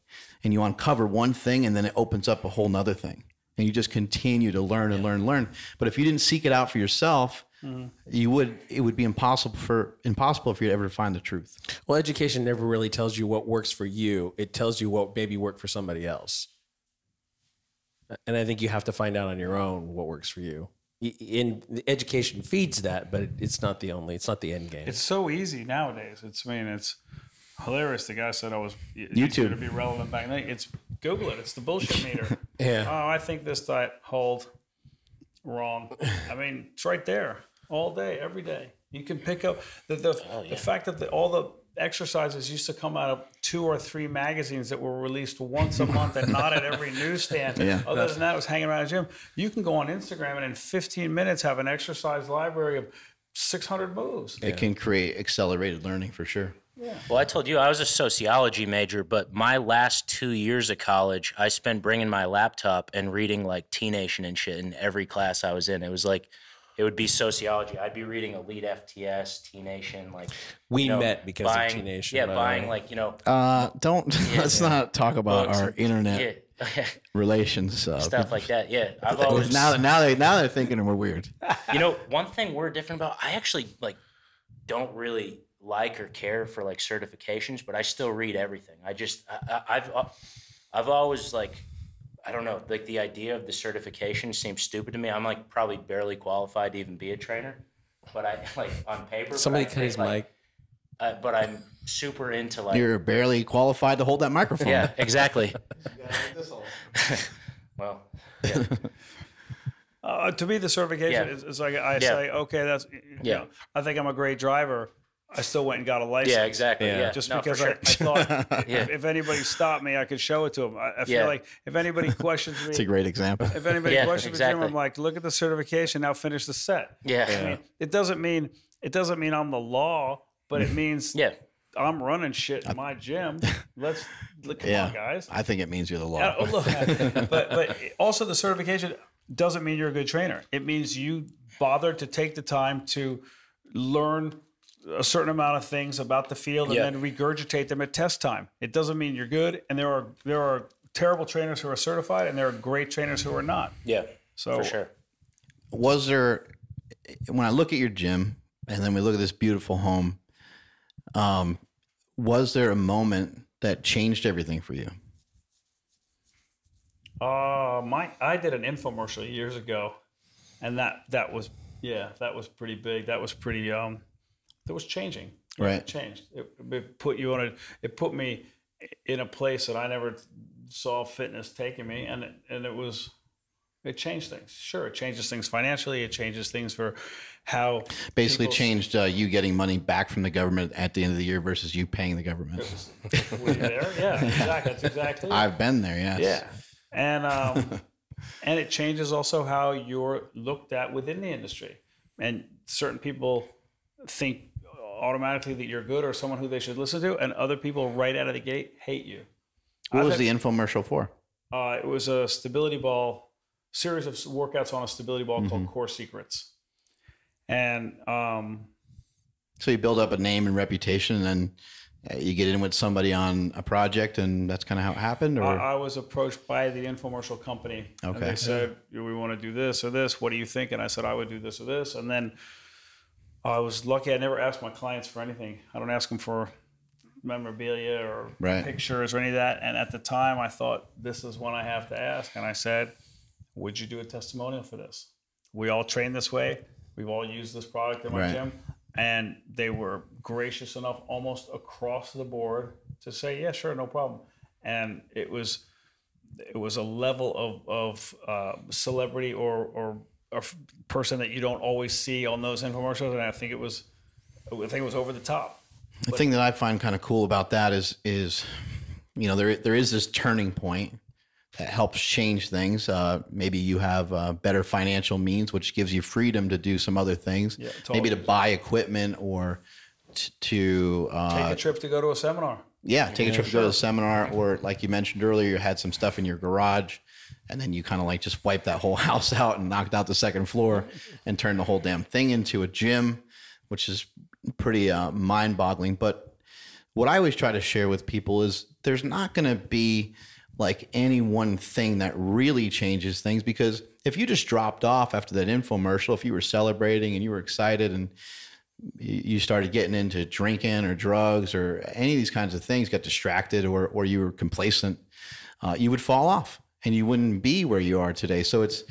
and you uncover one thing, and then it opens up a whole nother thing, and you just continue to learn and learn, and learn. But if you didn't seek it out for yourself, mm-hmm. you would it would be impossible for impossible for you to ever find the truth. Well, education never really tells you what works for you. It tells you what maybe worked for somebody else. And I think you have to find out on your own what works for you. Y- In education feeds that, but it's not the only. It's not the end game. It's so easy nowadays. It's I mean it's hilarious. The guy said I was YouTube. to be relevant back then. It's Google it. It's the bullshit meter. (laughs) Yeah. Oh, I think this diet hold wrong. I mean, it's right there all day, every day. You can pick up the the, oh, the fact that the, all the exercises used to come out of two or three magazines that were released once a (laughs) month and not at every newsstand. Yeah. Other than that, it was hanging around a gym. You can go on Instagram and in 15 minutes have an exercise library of 600 moves. It can create accelerated learning for sure. Well, I told you I was a sociology major, but my last two years of college, I spent bringing my laptop and reading like T Nation and shit in every class I was in. It was like, it would be sociology. I'd be reading Elite FTS, T Nation, like We you know, met because buying, of T Nation. Yeah, buying way. like you know Uh, don't (laughs) let's not talk about books our internet yeah, (laughs) relations. Uh, stuff like that. Yeah, (laughs) I've always now, now they now they're thinking we're weird. you know, one thing we're different about, I actually like don't really like or care for like certifications, but I still read everything. I just I, I- I've uh, I've always like I don't know, like the idea of the certification seems stupid to me. I'm like probably barely qualified to even be a trainer, but I (laughs) like on paper. Somebody I cut his like, mic. Uh, but I'm super into like You're barely qualified to hold that microphone. yeah, exactly. (laughs) (laughs) well, yeah. Uh, to me, the certification Yeah. is, is like I say, okay, that's, you Yeah. know, I think I'm a great driver. I still went and got a license. yeah, exactly. Yeah. Yeah, Just No, because I, sure. (laughs) I thought (laughs) Yeah. if, if anybody stopped me, I could show it to them. I, I feel Yeah. like if anybody questions me, It's a great example. if anybody Yeah, questions me, Jim. I'm like, look at the certification. Now finish the set. yeah. I mean, it doesn't mean it doesn't mean I'm the law, but it (laughs) means Yeah. I'm running shit in my gym. Let's look, come Yeah, on, guys. I think it means you're the law. Yeah, oh, look, but but also the certification doesn't mean you're a good trainer. It means you bothered to take the time to learn a certain amount of things about the field and Yeah. then regurgitate them at test time. It doesn't mean you're good. And there are there are terrible trainers who are certified, and there are great trainers who are not. Yeah. So For sure. was there when I look at your gym and then we look at this beautiful home, um, was there a moment that changed everything for you? Uh, my I did an infomercial years ago, and that that was yeah that was pretty big. That was pretty um, that was changing. Right. it changed. It, it put you on a. It put me in a place that I never saw fitness taking me, and it, and it was. It changed things. Sure, it changes things financially. It changes things for how Basically, changed uh, you getting money back from the government at the end of the year versus you paying the government. Were you there? Yeah, (laughs) exactly. That's exactly. I've been there, yes. Yeah, and um, (laughs) and it changes also how you're looked at within the industry, and certain people think automatically that you're good or someone who they should listen to, and other people right out of the gate hate you. What I've was had- the infomercial for? Uh, it was a stability ball series of workouts on a stability ball called Core Secrets, and um, So you build up a name and reputation, and then uh, you get in with somebody on a project, and that's kind of how it happened. Or I, I was approached by the infomercial company. And Okay. they said, we want to do this or this. What do you think? And I said, I would do this or this. And then I was lucky. I never asked my clients for anything. I don't ask them for memorabilia or Right. pictures or any of that. And at the time, I thought, this is one I have to ask. And I said, would you do a testimonial for this? We all train this way. We've all used this product in my Right. gym. And they were gracious enough almost across the board to say, yeah, sure, no problem. And it was it was a level of, of uh, celebrity or, or or f- person that you don't always see on those infomercials. And I think it was I think it was over the top. the thing that I find kind of cool about that is is you know there there is this turning point that helps change things. Uh, maybe you have uh, better financial means, which gives you freedom to do some other things. Yeah, Maybe to buy equipment or t- to Take uh, a trip to go to a seminar. yeah, take a trip to go to a seminar, or like you mentioned earlier, you had some stuff in your garage, and then you kind of like just wiped that whole (laughs) house out and knocked out the second floor, and turned the whole damn thing into a gym, which is pretty uh, mind-boggling. But what I always try to share with people is there's not going to be like any one thing that really changes things because if you just dropped off after that infomercial, if you were celebrating and you were excited and you you started getting into drinking or drugs or any of these kinds of things, got distracted or or you were complacent, uh, you would fall off and you wouldn't be where you are today. So it's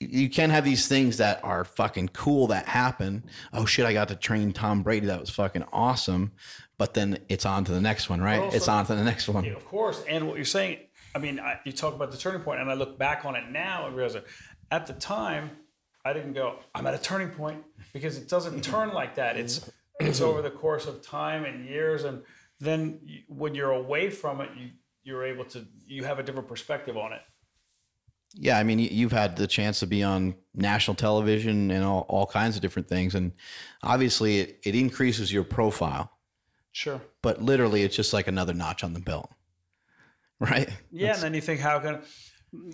you can't have these things that are fucking cool that happen. Oh shit, I got to train Tom Brady. That was fucking awesome. But then it's on to the next one, right? also- it's on to the next one. Yeah, of course. And what you're saying, I mean, I, you talk about the turning point, and I look back on it now and realize that at the time, I didn't go, I'm at a turning point because it doesn't mm-hmm. turn like that. It's it's over the course of time and years, and then you, when you're away from it, you you're able to you have a different perspective on it. Yeah, I mean, you- you've had the chance to be on national television and all, all kinds of different things. And obviously, it, it increases your profile, Sure. but literally, it's just like another notch on the belt. (laughs) Right? Yeah, and then you think, how can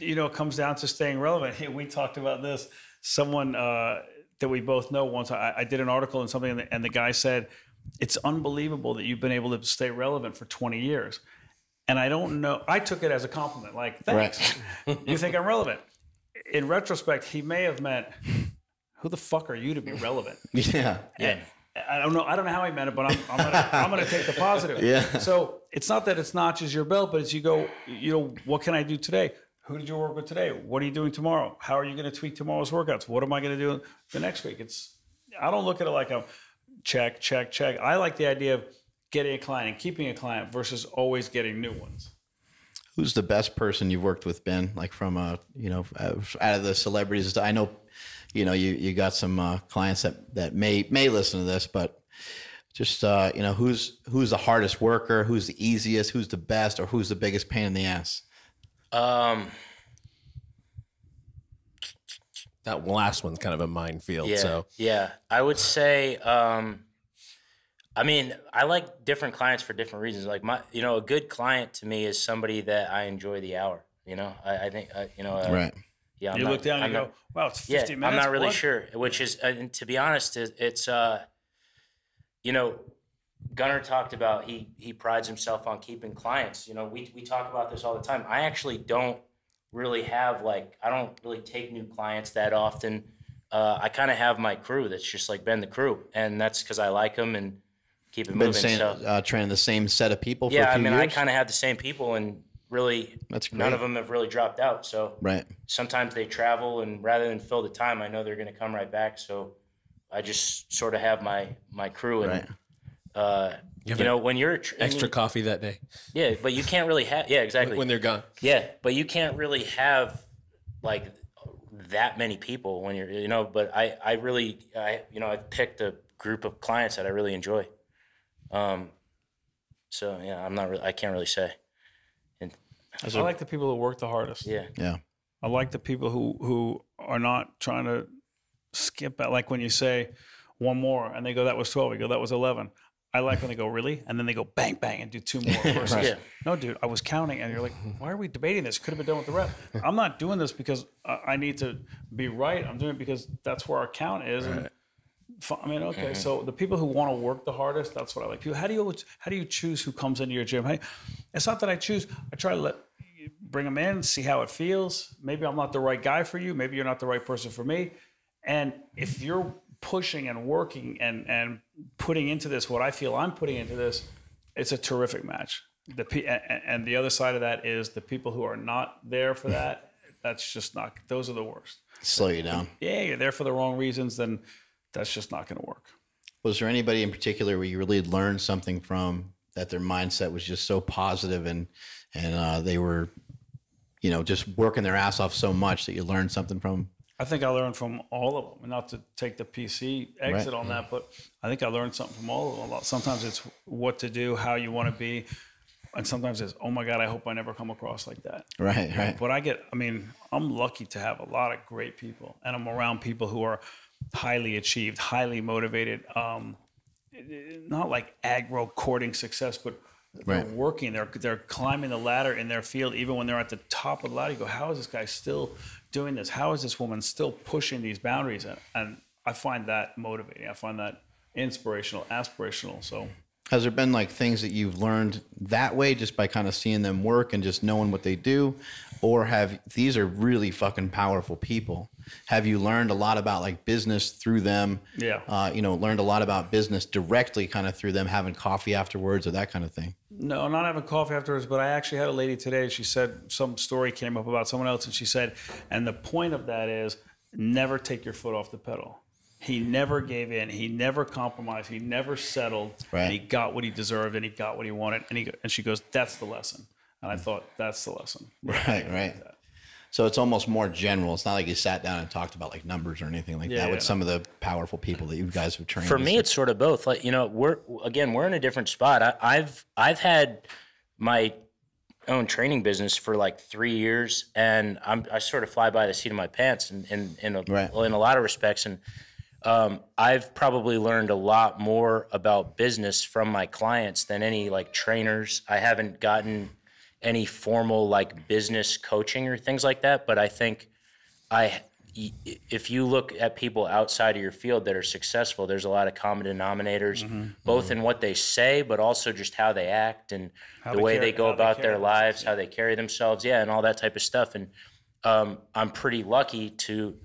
you know? It comes down to staying relevant. (laughs) Hey, we talked about this. Someone uh, that we both know once. I, I did an article and something, and the, and the guy said, "It's unbelievable that you've been able to stay relevant for 20 years." And I don't know. I took it as a compliment. Like, thanks. you think I'm relevant? In retrospect, he may have meant, "Who the fuck are you to be relevant?" (laughs) Yeah. Yeah. I don't know. I don't know how he meant it, but I'm, I'm gonna I'm gonna take the positive. (laughs) Yeah. So it's not that it's notches your belt, but it's you go. You know, what can I do today? Who did you work with today? What are you doing tomorrow? How are you going to tweak tomorrow's workouts? What am I going to do the next week? It's I don't look at it like a check, check, check. I like the idea of getting a client and keeping a client versus always getting new ones. Who's the best person you've worked with, Ben? Like from a, you know, out of the celebrities. I know, you know, you, you got some uh, clients that, that may may listen to this, but just uh, you know, who's who's the hardest worker, who's the easiest, who's the best, or who's the biggest pain in the ass? Um, That last one's kind of a minefield. yeah, So yeah, I would say. Um, I mean, I like different clients for different reasons. Like my, you know, a good client to me is somebody that I enjoy the hour. You know, I, I think, uh, you know, uh, Right. Yeah, I'm you not- look down and I'm you not- go, "Wow, it's yeah, 50 minutes." I'm not really What? sure. Which is, uh, and to be honest, it's uh, you know, Gunnar talked about he he prides himself on keeping clients. You know, we we talk about this all the time. I actually don't really have like I don't really take new clients that often. Uh, I kind of have my crew that's just like been the crew, and that's because I like them and keep it Been moving. saying, so uh, training the same set of people for yeah, I mean, years. I kind of have the same people, and really, That's none of them have really dropped out. So right. sometimes they travel and rather than fill the time i know they're going to come right back so i just sort of have my my crew and Right. uh you, have know when you're tr- I extra mean, coffee that day yeah but you can't really have yeah exactly when they're gone. yeah but you can't really have like that many people when you're you know but i i really i you know i've picked a group of clients that i really enjoy um so yeah i'm not really i can't really say And I like the people who work the hardest. yeah yeah. I like the people who who are not trying to skip out. Like when you say one more and they go, "That was 12. You go, "That was 11." I like when they go, "Really?" and then they go, "Bang bang," and do two more. (laughs) Versus, Yeah. no, dude, I was counting, and you're like, "Why are we debating this? Could have been done with the rep." I'm not doing this because I I need to be right. I'm doing it because that's where our count is. And fi- I mean, okay, mm-hmm. so the people who want to work the hardest, that's what I like. People, how do you how do you choose who comes into your gym? It's not that I choose. I try to let bring them in, see how it feels. Maybe I'm not the right guy for you. Maybe you're not the right person for me. And if you're pushing and working and and putting into this what I feel I'm putting into this, it's a terrific match. The pe- a- a- and the other side of that is the people who are not there for that. That's just not. Those are the worst. Slow you down. Yeah, you're there for the wrong reasons. Then that's just not going to work. Was there anybody in particular where you really learned something from that their mindset was just so positive and and uh, they were, you know, just working their ass off so much that you learned something from? I think I learned from all of them. And Not to take the PC exit Right. on that, but I think I learned something from all of them. A lot. Sometimes it's what to do, how you want to be, and sometimes it's oh my god, I hope I never come across like that. Right, right. But I get, I mean, I'm lucky to have a lot of great people, and I'm around people who are highly achieved, highly motivated. Um, not like aggro courting success, but they're Right. working. They're they're climbing the ladder in their field, even when they're at the top of the ladder. You go, how is this guy still doing this? How is this woman still pushing these boundaries? And, and I find that motivating. I find that inspirational, aspirational. So Has there been like things that you've learned that way just by kind of seeing them work and just knowing what they do? Or have these are really fucking powerful people? Have you learned a lot about like business through them? Yeah. Uh, you know, learned a lot about business directly kind of through them having coffee afterwards or that kind of thing. No, not having coffee afterwards, but I actually had a lady today. She said some story came up about someone else, and she said, and the point of that is never take your foot off the pedal. He never gave in. He never compromised. He never settled. Right. And he got what he deserved, and he got what he wanted. And he and she goes, "That's the lesson." And I thought, "That's the lesson." (laughs) Right, right. So it's almost more general. It's not like you sat down and talked about like numbers or anything like Yeah, that yeah, with some of the powerful people that you guys have trained. For me, it- it's sort of both. Like you know, we're again, we're in a different spot. I, I've I've had my own training business for like three years, and I'm I sort of fly by the seat of my pants in in in a, Right. in a lot of respects, and um, I've probably learned a lot more about business from my clients than any like trainers. I haven't gotten any formal like business coaching or things like that, but I think I if you look at people outside of your field that are successful, there's a lot of common denominators, both in what they say, but also just how they act and the they way carry- they go how they about their lives, how they carry themselves, yeah, and all that type of stuff. And um, I'm pretty lucky to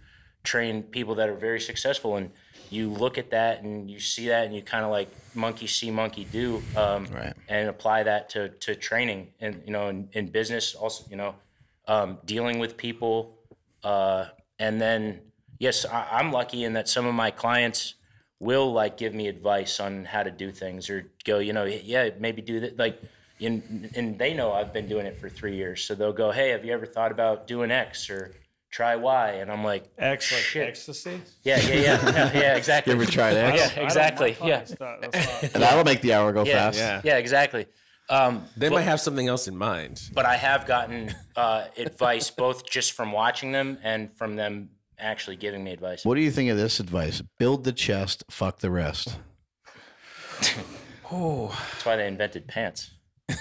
train people that are very successful. And you look at that and you see that, and you kind of like monkey see, monkey do, um, Right. and apply that to to training and you know in, in business also you know um, dealing with people uh, and then yes I, i'm lucky in that some of my clients will like give me advice on how to do things or go you know yeah maybe do that like in, and they know i've been doing it for three years so they'll go hey have you ever thought about doing x or try y and i'm like X like Shit. ecstasy. yeah yeah yeah (laughs) yeah, yeah exactly You ever tried I X? Yeah, exactly, yeah. clients, that- that's not- That'll make the hour go yeah fast. Yeah. yeah exactly um, They might have something else in mind. but I have gotten uh, advice both just from watching them and from them actually giving me advice. What do you think of this advice? Build the chest, fuck the rest. oh. That's why they invented pants. (laughs)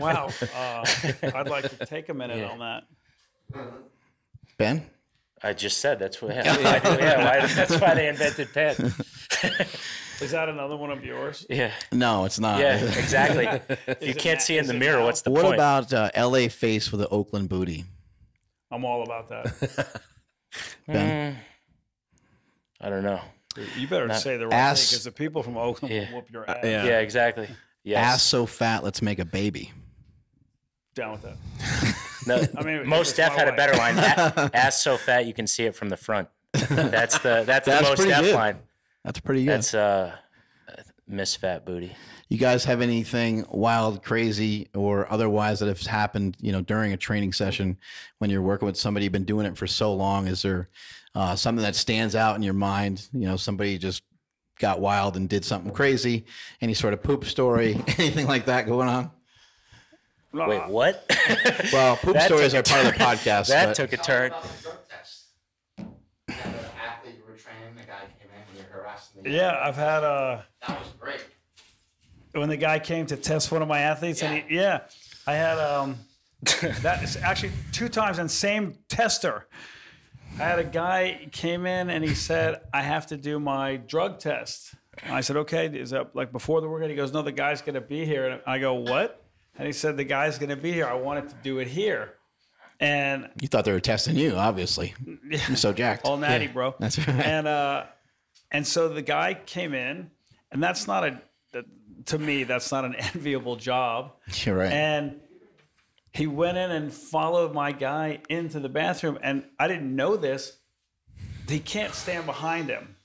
wow. Uh, I'd like to take a minute on that. Ben? I just said that's what. Yeah, I do, yeah why, that's why they invented pants. (laughs) Is that another one of yours? Yeah, No, it's not. yeah, exactly. (laughs) If you can't na- see in the mirror, now? what's the what point? about uh, LA face with the Oakland booty? I'm all about that. (laughs) Ben? I don't know. You better say the right Ass- thing because the people from Oakland Yeah. will whoop your ass. yeah. Yeah, exactly. Yes. Ass so fat, let's make a baby. Down with that. No, (laughs) I mean, most if it's Def my had a better line. (laughs) Ass so fat you can see it from the front. That's the that's, That's the most pretty Def good. line. That's pretty good. That's uh, Miss Fat Booty. you guys have anything wild, crazy, or otherwise that has happened, you know, during a training session when you're working with somebody you've been doing it for so long? Is there uh, something that stands out in your mind? You know, somebody just got wild and did something crazy, any sort of poop story, (laughs) anything like that going on? Wait, what? (laughs) Well, poop That stories are part of the podcast. that but- took a turn. About the drug test. You had an athlete you were training, the guy came in and you harassed him. Yeah, I've had a. That was great. when the guy came to test one of my athletes, and he, yeah, I had um, that is actually two times and same tester. I had a guy came in and he said I have to do my drug test. And I said, okay, is that like before the workout? He goes, no, the guy's gonna be here. And I go, what? And he said, the guy's gonna be here. I wanted to do it here. And you thought they were testing you, obviously. You're so jacked. all natty, bro. That's right. And uh, and so the guy came in, and that's not a to me that's not an (laughs) enviable job. You're right. And he went in and followed my guy into the bathroom, and I didn't know this. He can't stand behind him,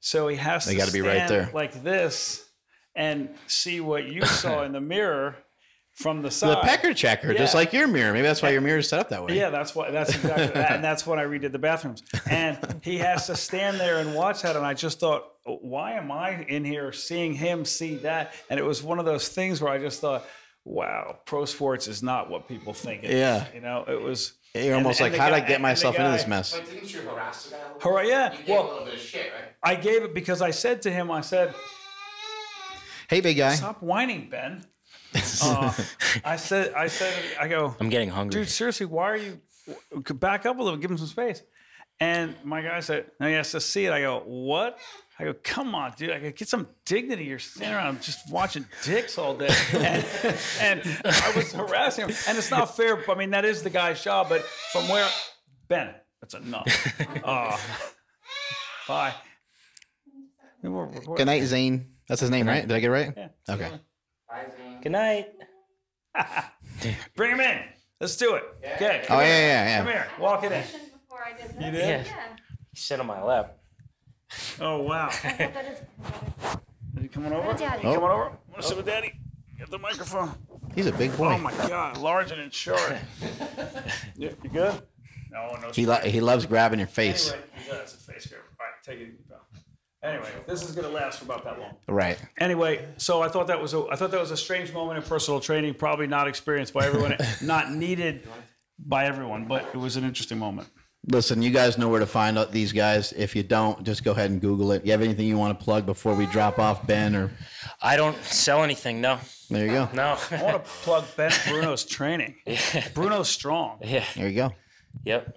so he has They to gotta be right stand there. like this and see what you saw (laughs) in the mirror from the side. the pecker checker, just like your mirror. Maybe that's why your mirror is set up that way. Yeah, that's why. That's exactly, that, and that's when I redid the bathrooms. And he has to stand there and watch that. And I just thought, why am I in here seeing him see that? And it was one of those things where I just thought, wow, pro sports is not what people think. It is. Yeah. you know, it was. You're and- almost and like, how did I get and the myself into this mess? But didn't you harass the guy a Hurrah, yeah. You gave Well- him a little bit of shit, right? I gave it because I said to him, I said, Hey, big guy. "Stop whining, Ben." (laughs) Uh, I said, I said, I go, I'm getting hungry. dude, seriously, why are you back up a little, give him some space? And my guy said, no, he has to see it. I go, what? I go, come on, dude. I go, get some dignity. You're standing around just watching dicks all day. (laughs) And, and I was harassing him. And it's not fair. I mean, that is the guy's job. But from where, Ben, that's enough. (laughs) Uh, bye. Good night, Zane. That's his name, right? Did I get it right? Yeah. Okay. Good night. (laughs) Bring him in. Let's do it. Okay. Oh, yeah, yeah, yeah. Come here. Walk it in. before I did this. You did? Yeah. Yeah. You sit on my lap. Oh, wow. (laughs) That is- Are you coming over? Daddy. You coming oh. over? Want to sit oh. with Daddy? Get the microphone. He's a big boy. Oh my God, large and insured. (laughs) you, you good? No, no. he lo- he loves grabbing your face. Anyway, yeah, that's a face grab. All right, take it easy, pal. Anyway, this is gonna last for about that long. Right. Anyway, so I thought that was a I thought that was a strange moment in personal training, probably not experienced by everyone, (laughs) not needed by everyone, but it was an interesting moment. Listen, you guys know where to find out these guys. If you don't, just go ahead and Google it. You have anything you want to plug before we drop off, Ben? Or I don't sell anything. No, there you go. no. (laughs) I want to plug Ben Bruno's training. (laughs) Bruno's strong. yeah. There you go. Yep.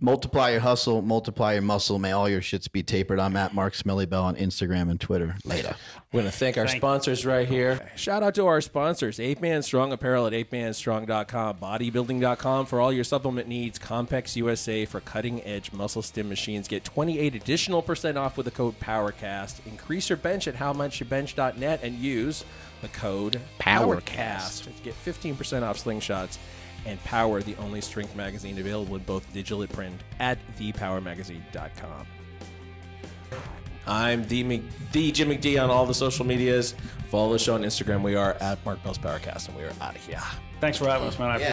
Multiply your hustle, multiply your muscle. May all your shits be tapered. I'm at Mark Smelly Bell on Instagram and Twitter. Later. We're going to thank our sponsors right here. Shout out to our sponsors Apeman Strong Apparel at apemanstrong.com, bodybuilding.com for all your supplement needs, Compex USA for cutting edge muscle stim machines. Get 28 additional percent off with the code POWERCAST. Increase your bench at howmuchyabench.net and use the code POWERCAST to get 15% off slingshots. And Power, the only strength magazine available in both digital and print at thepowermagazine.com. I'm the, Mc- the Jim McD on all the social medias. Follow the show on Instagram. We are at Mark Bell's Powercast, and we are out of here. Thanks for having us, man. I